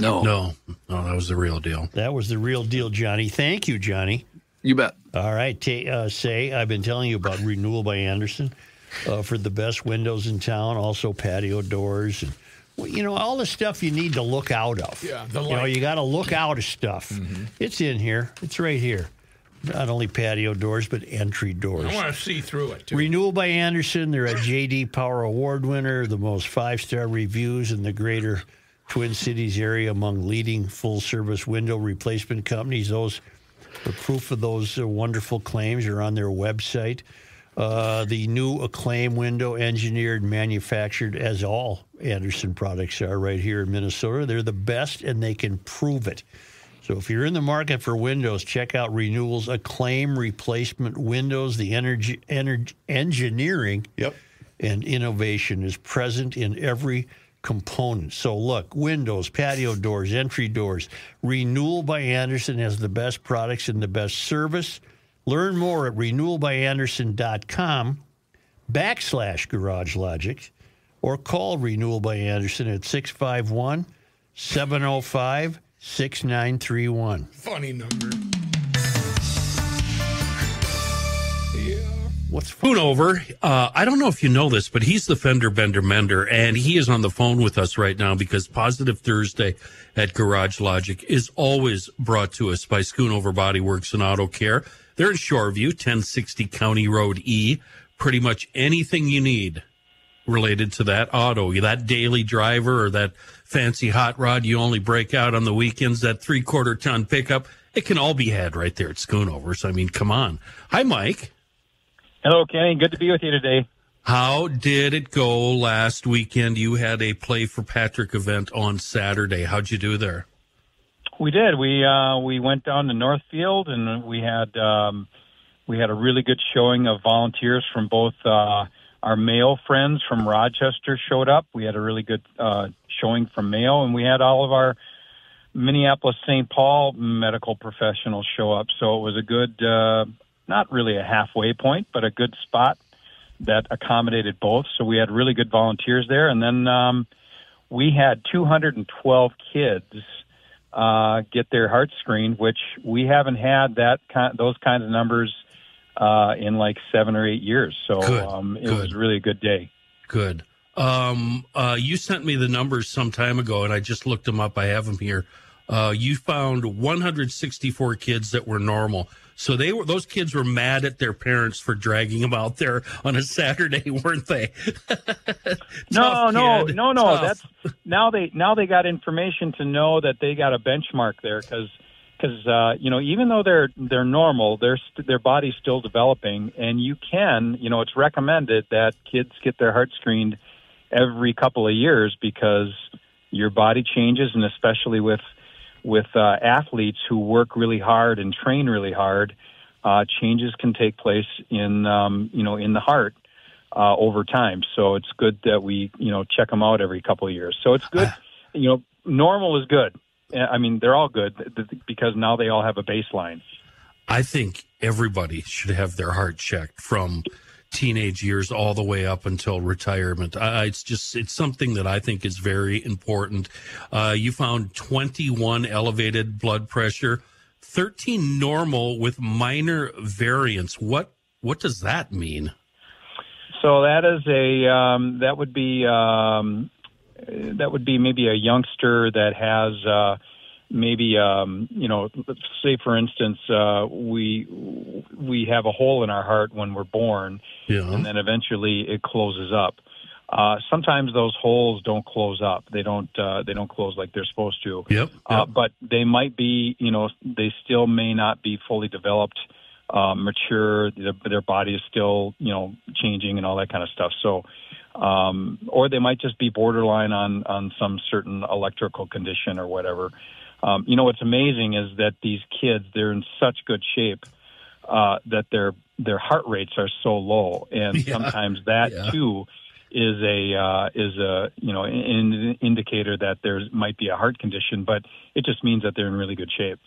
No. No, no, that was the real deal. That was the real deal, Johnny. Thank you, Johnny. You bet. All right, ta uh, say I've been telling you about Renewal by Andersen uh, for the best windows in town, also patio doors and well, you know all the stuff you need to look out of. Yeah, the you know you got to look out of stuff. It's in here. It's right here. Not only patio doors, but entry doors. I want to see through it too. Renewal by Andersen. They're a JD Power Award winner, the most five star reviews in the greater Twin Cities area among leading full service window replacement companies. Those the proof of those uh, wonderful claims are on their website. Uh, the new Acclaim window, engineered, manufactured as all Andersen products are right here in Minnesota. They're the best, and they can prove it. So if you're in the market for windows, check out Renewal's Acclaim replacement windows. The energy, energy engineering Yep. and innovation is present in every component. So look, windows, patio doors, entry doors. Renewal by Andersen has the best products and the best service. Learn more at renewalbyandersen.com backslash garage logic or call Renewal by Andersen at 651 705 6931. Funny number. What's Schoonover, uh, I don't know if you know this, but he's the fender bender mender, and he is on the phone with us right now because Positive Thursday at Garage Logic is always brought to us by Schoonover Body Works and Auto Care. They're in Shoreview, 1060 County Road E. Pretty much anything you need related to that auto, that daily driver or that fancy hot rod you only break out on the weekends, that three quarter ton pickup, it can all be had right there at Schoonover's. I mean, come on. Hi, Mike. Hello, Kenny. Good to be with you today. How did it go last weekend? You had a Play for Patrick event on Saturday. How'd you do there? We did. We uh, we went down to Northfield, and we had um, we had a really good showing of volunteers from both uh, our male friends from Rochester showed up. We had a really good uh, showing from Mayo, and we had all of our Minneapolis St. Paul medical professionals show up. So it was a good, uh, not really a halfway point, but a good spot that accommodated both. So we had really good volunteers there, and then um, we had 212 kids uh, get their heart screened, which we haven't had that kind, those kinds of numbers uh, in like seven or eight years. So Good, um, it good. was really a good day. Good. Um, uh, you sent me the numbers some time ago, and I just looked them up. I have them here. Uh, you found 164 kids that were normal. So they were those kids were mad at their parents for dragging them out there on a Saturday, weren't they? No, no, no, no. Tough. That's now they now they got information to know that they got a benchmark there because because uh, you know even though they're they're normal, their st- their body's still developing, and you can you know it's recommended that kids get their heart screened every couple of years because your body changes, and especially with with uh, athletes who work really hard and train really hard, uh, changes can take place in um, you know in the heart uh, over time. So it's good that we you know check them out every couple of years. So it's good. You know, normal is good. I mean, they're all good because now they all have a baseline. I think everybody should have their heart checked from teenage years all the way up until retirement. It's just it's something that I think is very important. Uh, you found 21 elevated blood pressure, 13 normal with minor variants. What what does that mean? So that is a um, that would be um, that would be maybe a youngster that has uh, maybe um, you know say for instance uh, we we have a hole in our heart when we're born, Yeah. and then eventually it closes up. Uh, sometimes those holes don't close up; they don't uh, they don't close like they're supposed to. Yep. Uh, but they might be, you know, they still may not be fully developed, uh, mature. Their, their body is still, you know, changing and all that kind of stuff. So, um, or they might just be borderline on on some certain electrical condition or whatever. Um, you know, what's amazing is that these kids they're in such good shape uh, that their their heart rates are so low, and Yeah. sometimes that Yeah. too is a uh, is a you know an, indicator that there might be a heart condition, but it just means that they're in really good shape.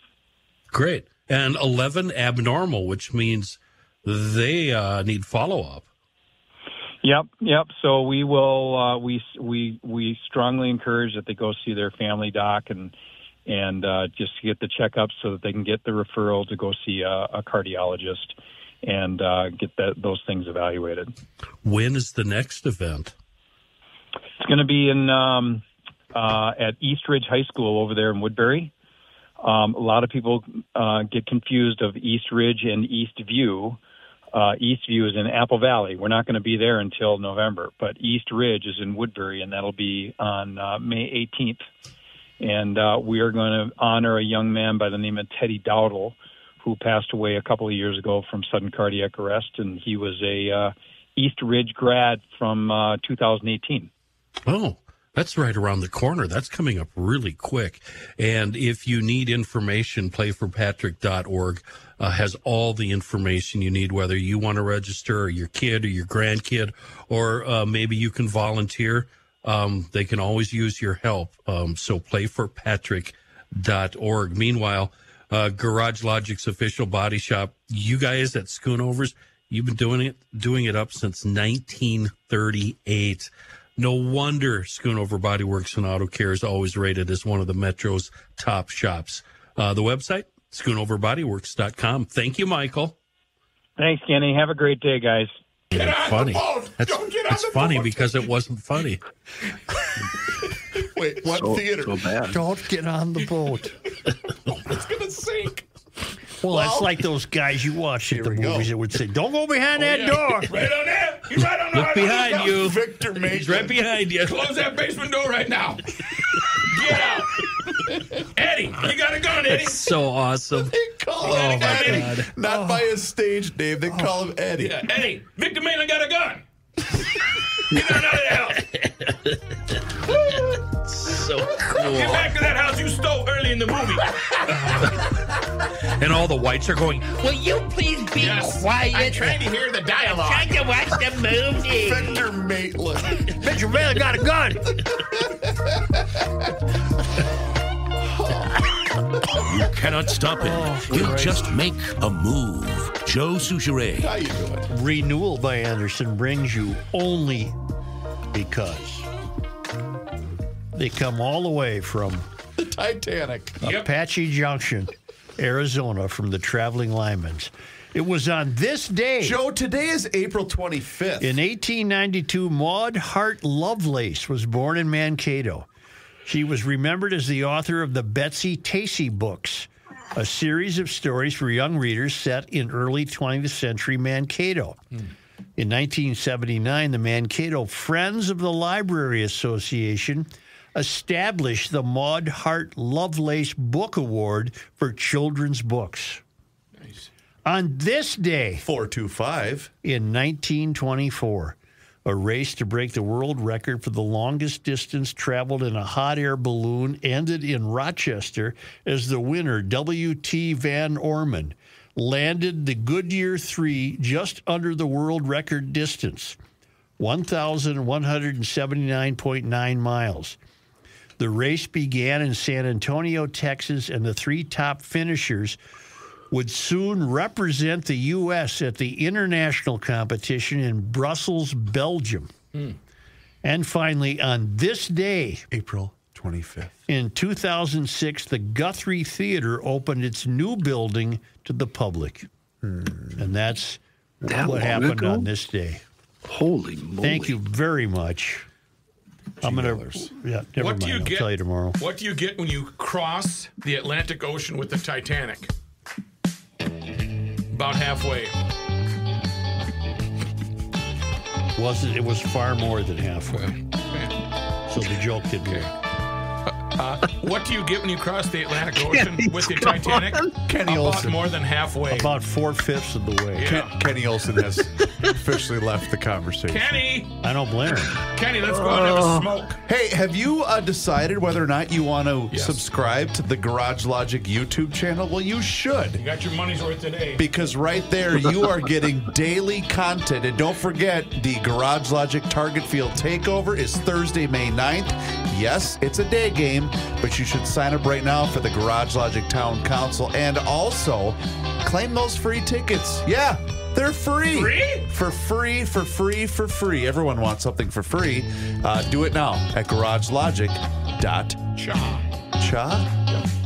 Great. And 11 abnormal, which means they uh, need follow up. Yep, yep. So we will uh, we we we strongly encourage that they go see their family doc and and uh, just get the checkup so that they can get the referral to go see a, a cardiologist and uh, get that those things evaluated. When is the next event? It's going to be in um, uh, at East Ridge High School over there in Woodbury. Um, a lot of people uh, get confused of East Ridge and East View. Uh, East View is in Apple Valley. We're not going to be there until November, but East Ridge is in Woodbury, and that'll be on uh, May 18th. And uh, we are going to honor a young man by the name of Teddy Dowdle, who passed away a couple of years ago from sudden cardiac arrest, and he was a uh, East Ridge grad from uh, 2018. Oh, that's right around the corner. That's coming up really quick. And if you need information, playforpatrick.org uh, has all the information you need, whether you want to register or your kid or your grandkid, or uh, maybe you can volunteer. Um, they can always use your help. Um, so playforpatrick.org. Meanwhile, uh, Garage Logic's official body shop, you guys at Schoonovers, you've been doing it, doing it up since 1938. No wonder Schoonover Body Works and Auto Care is always rated as one of the Metro's top shops. Uh, the website, schoonoverbodyworks.com. Thank you, Michael. Thanks, Kenny. Have a great day, guys. Funny. That's, that's funny because it wasn't funny. Wait, what So- theater? so bad. Don't get on the boat. It's gonna sink. Well, that's like those guys you watch at the movies that would say, "Don't go behind oh, that door." Right on there. You're right on the Look behind you. Victor He's right behind you. Close that basement door right now. Get out. Eddie, you got a gun, Eddie. That's so awesome. They call Oh, him my Eddie. God. Not by his stage name. They call him Eddie. Yeah, Eddie, Victor Maitland got a gun. Get on out of the house. So Get back to that house you stole early in the movie. And all the whites are going, Will you please be quiet? I'm trying to hear the dialogue. I'm Trying to watch the movie. Victor Maitland. Victor Maitland got a gun. You cannot stop him. Oh, He'll just make a move. Joe Soucheray. How you doing? Renewal by Andersen brings you only because they come all the way from The Titanic. Apache Junction, Arizona, from the traveling Lymans. It was on this day. Joe, today is April 25th. In 1892, Maud Hart Lovelace was born in Mankato. She was remembered as the author of the Betsy Tacy books, a series of stories for young readers set in early 20th century Mankato. In 1979, the Mankato Friends of the Library Association established the Maud Hart Lovelace Book Award for children's books. Nice. On this day, 425, in 1924, a race to break the world record for the longest distance traveled in a hot air balloon ended in Rochester as the winner, W.T. Van Orman, landed the Goodyear 3 just under the world record distance, 1,179.9 miles. The race began in San Antonio, Texas, and the three top finishers would soon represent the U.S. at the international competition in Brussels, Belgium. Hmm. And finally, on this day, April 25th, in 2006, the Guthrie Theater opened its new building to the public. Hmm. And that's That what happened ago? on this day. Holy moly. Thank you very much. I'm going to, yeah, never what mind. do you I'll get? tell you tomorrow. What do you get when you cross the Atlantic Ocean with the Titanic? About halfway. Wasn't it was far more than halfway. So the joke didn't work. Uh, what do you get when you cross the Atlantic Ocean with the Titanic? Kenny About Olson. more than halfway. About four fifths of the way. Yeah. Ken- Kenny Olson has officially left the conversation. Kenny, I don't blame him. Kenny, let's go out and have a smoke. Hey, have you uh, decided whether or not you want to Yes. subscribe to the Garage Logic YouTube channel? Well, you should. You got your money's worth today. Because right there, you are getting daily content. And don't forget, the Garage Logic Target Field Takeover is Thursday, May 9th. Yes, it's a day game, but you should sign up right now for the Garage Logic Town Council and also claim those free tickets. Yeah, they're free. Free? For free, for free, for free. Everyone wants something for free. Uh, do it now at garagelogic.cha. Cha.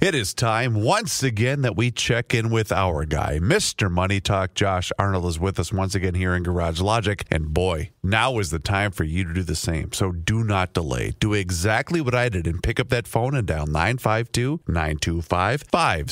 It is time once again that we check in with our guy, Mr. Money Talk. Josh Arnold is with us once again here in Garage Logic. And boy, now is the time for you to do the same. So do not delay. Do exactly what I did and pick up that phone and dial 952 925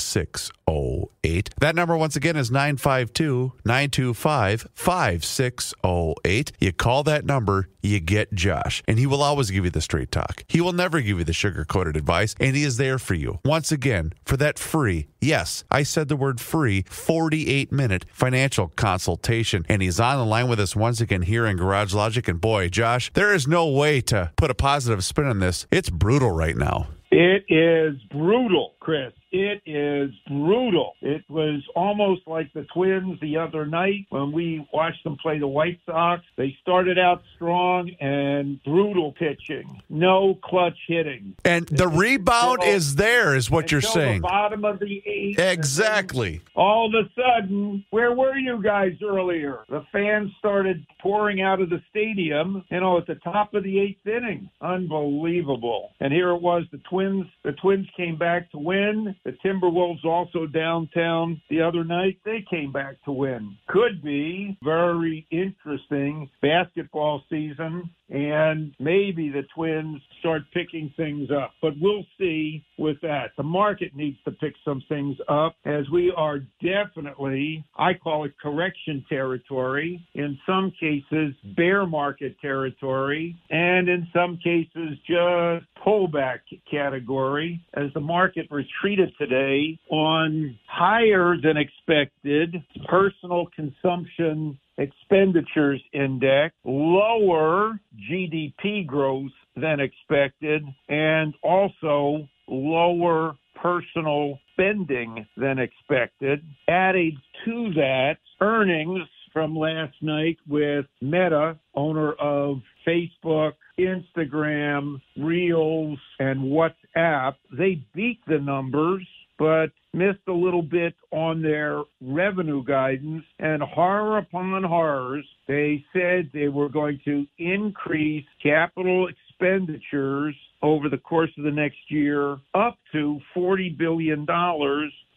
5608. That number once again is 952 925 5608. You call that number, you get Josh, and he will always give you the straight talk. He will never give you the sugar coated advice, and he is there for you. Once again, for that free, yes, I said the word free, 48 minute financial consultation. And he's on the line with us once again here in Garage Logic. And boy, Josh, there is no way to put a positive spin on this. It's brutal right now. It is brutal, Chris. It is brutal. It was almost like the Twins the other night when we watched them play the White Sox. They started out strong and brutal pitching, no clutch hitting. And the rebound Until- is there, is what you're saying. Bottom of the eighth. Exactly. All of a sudden, where were you guys earlier? The fans started pouring out of the stadium, you know, at the top of the eighth inning. Unbelievable. And here it was, the Twins, the Twins came back to win. The Timberwolves also downtown the other night, they came back to win. Could be very interesting basketball season and maybe the Twins start picking things up. But we'll see with that. The market needs to pick some things up as we are definitely, I call it correction territory, in some cases, bear market territory, and in some cases, just pullback category as the market retreated today on higher than expected personal consumption expenditures index, lower GDP growth than expected, and also lower personal spending than expected. Added to that, earnings from last night with Meta, owner of Facebook, Instagram, Reels, and WhatsApp. They beat the numbers, but missed a little bit on their revenue guidance. And horror upon horrors, they said they were going to increase capital expenditures over the course of the next year up to $40 billion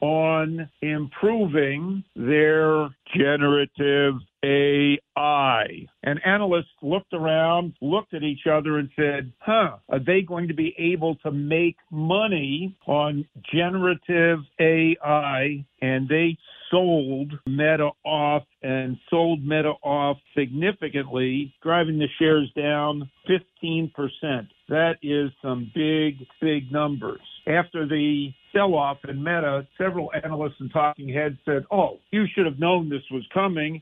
on improving their generative AI. And analysts looked around, looked at each other, and said, huh, are they going to be able to make money on generative AI? And they sold Meta off and sold Meta off significantly, driving the shares down 15%. That is some big, big numbers. After the sell off in Meta, several analysts and talking heads said, Oh, you should have known this was coming.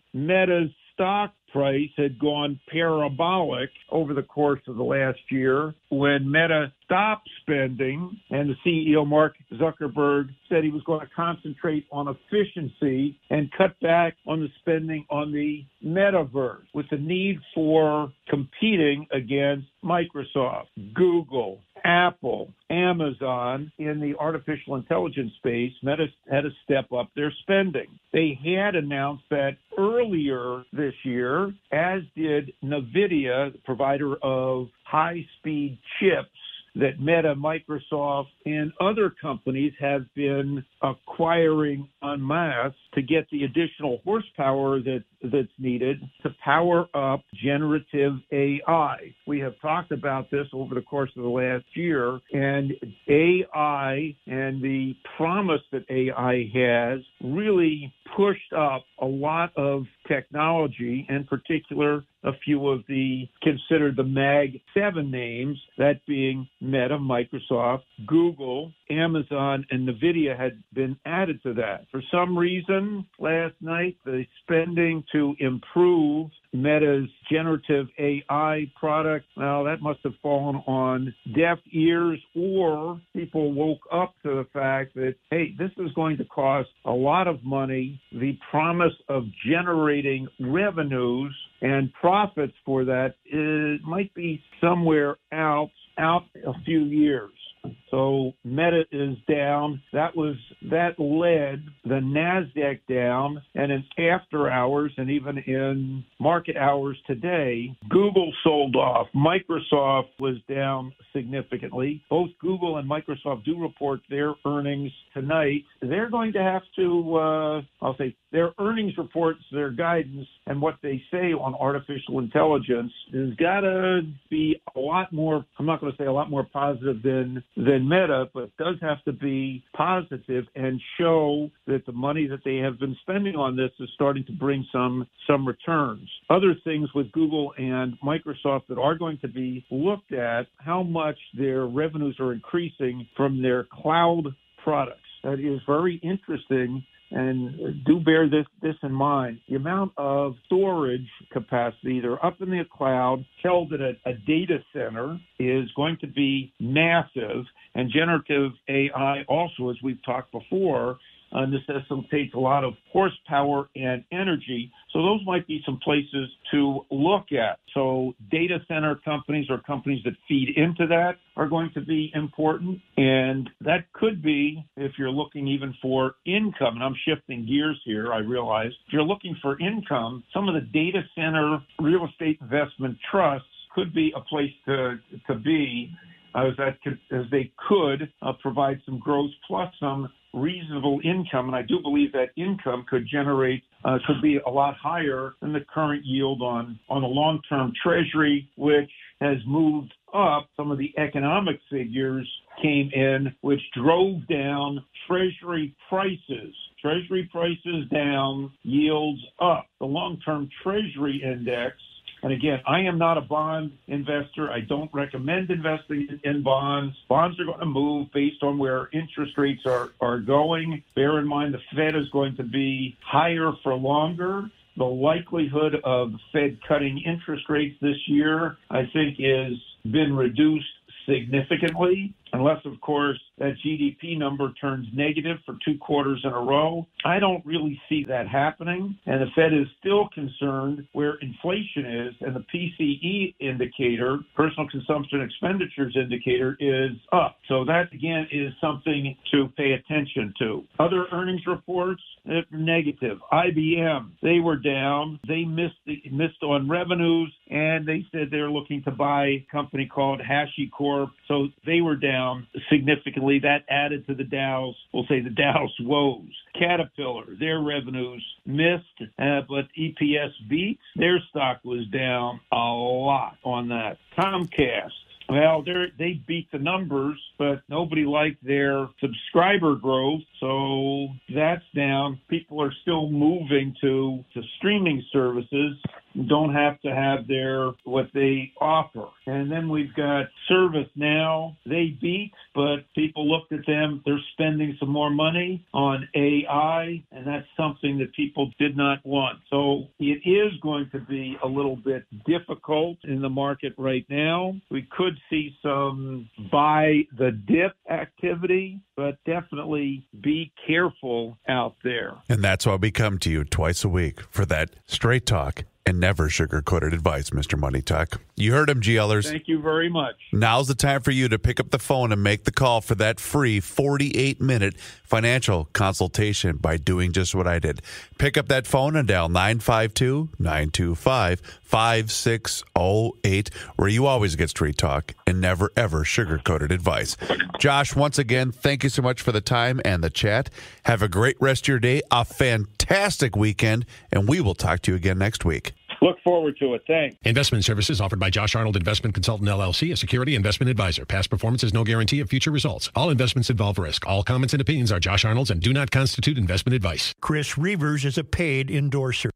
Meta's stock price had gone parabolic over the course of the last year when Meta stopped spending and the CEO Mark Zuckerberg said he was going to concentrate on efficiency and cut back on the spending on the metaverse with the need for competing against Microsoft, Google, Apple, Amazon in the artificial intelligence space, Meta had to step up their spending. They had announced that earlier this year, as did NVIDIA, the provider of high speed chips that Meta, Microsoft, and other companies have been acquiring en masse to get the additional horsepower that, that's needed to power up generative AI. We have talked about this over the course of the last year, and AI and the promise that AI has really pushed up a lot of technology, in particular, a few of the considered the Mag 7 names, that being Meta, Microsoft, Google, Amazon, and NVIDIA had been added to that. For some reason, last night, the spending to improve Meta's generative AI product, well, that must have fallen on deaf ears, or people woke up to the fact that, hey, this is going to cost a lot of money. The promise of generating revenues and profits for that might be somewhere out out a few years. So Meta is down. That was that led the Nasdaq down, and in after hours and even in market hours today, Google sold off. Microsoft was down significantly. Both Google and Microsoft do report their earnings tonight. They're going to have to, uh, I'll say, their earnings reports, their guidance, and what they say on artificial intelligence has got to be a lot more. I'm not going to say a lot more positive than than Meta, but does have to be positive and show that the money that they have been spending on this is starting to bring some some returns. Other things with Google and Microsoft that are going to be looked at how much their revenues are increasing from their cloud products. That is very interesting and do bear this, this in mind. The amount of storage capacity, either up in the cloud, held at a, a data center, is going to be massive. And generative AI, also, as we've talked before, uh, necessitates a lot of horsepower and energy. So those might be some places to look at. So data center companies or companies that feed into that are going to be important. And that could be if you're looking even for income, and I'm shifting gears here, I realize. If you're looking for income, some of the data center real estate investment trusts could be a place to, to be as that could, as they could uh, provide some growth plus some reasonable income, and I do believe that income could generate uh, could be a lot higher than the current yield on on a long-term Treasury, which has moved up. Some of the economic figures came in, which drove down Treasury prices. Treasury prices down, yields up. The long-term Treasury index and again, I am not a bond investor. I don't recommend investing in bonds. Bonds are going to move based on where interest rates are, are going. Bear in mind the Fed is going to be higher for longer. The likelihood of Fed cutting interest rates this year, I think, has been reduced significantly, unless, of course, that GDP number turns negative for two quarters in a row. I don't really see that happening. And the Fed is still concerned where inflation is, and the PCE indicator, personal consumption expenditures indicator, is up. So that, again, is something to pay attention to. Other earnings reports, negative. IBM, they were down. They missed, the, missed on revenues, and they said they're looking to buy a company called HashiCorp. So they were down down significantly. That added to the Dow's, we'll say the Dow's woes. Caterpillar, their revenues missed, uh, but EPS beat. Their stock was down a lot on that. Comcast, well, they they beat the numbers, but nobody liked their subscriber growth, so that's down. People are still moving to to streaming services. Don't have to have their what they offer. And then we've got ServiceNow. They beat, but people looked at them. They're spending some more money on AI, and that's something that people did not want. So it is going to be a little bit difficult in the market right now. We could see some buy the dip activity, but definitely be careful out there. And that's why we come to you twice a week for that straight talk and never sugar coated advice, Mr. Money Talk. You heard him, GLers. Thank you very much. Now's the time for you to pick up the phone and make the call for that free 48 minute financial consultation by doing just what I did. Pick up that phone and dial 952 925 5608, where you always get straight talk and never ever sugar coated advice. Josh, once again, thank you so much for the time and the chat. Have a great rest of your day, a fantastic weekend, and we will talk to you again next week. Look forward to it. Thanks. Investment services offered by Josh Arnold Investment Consultant LLC, a security investment advisor. Past performance is no guarantee of future results. All investments involve risk. All comments and opinions are Josh Arnold's and do not constitute investment advice. Chris Reuvers is a paid endorser.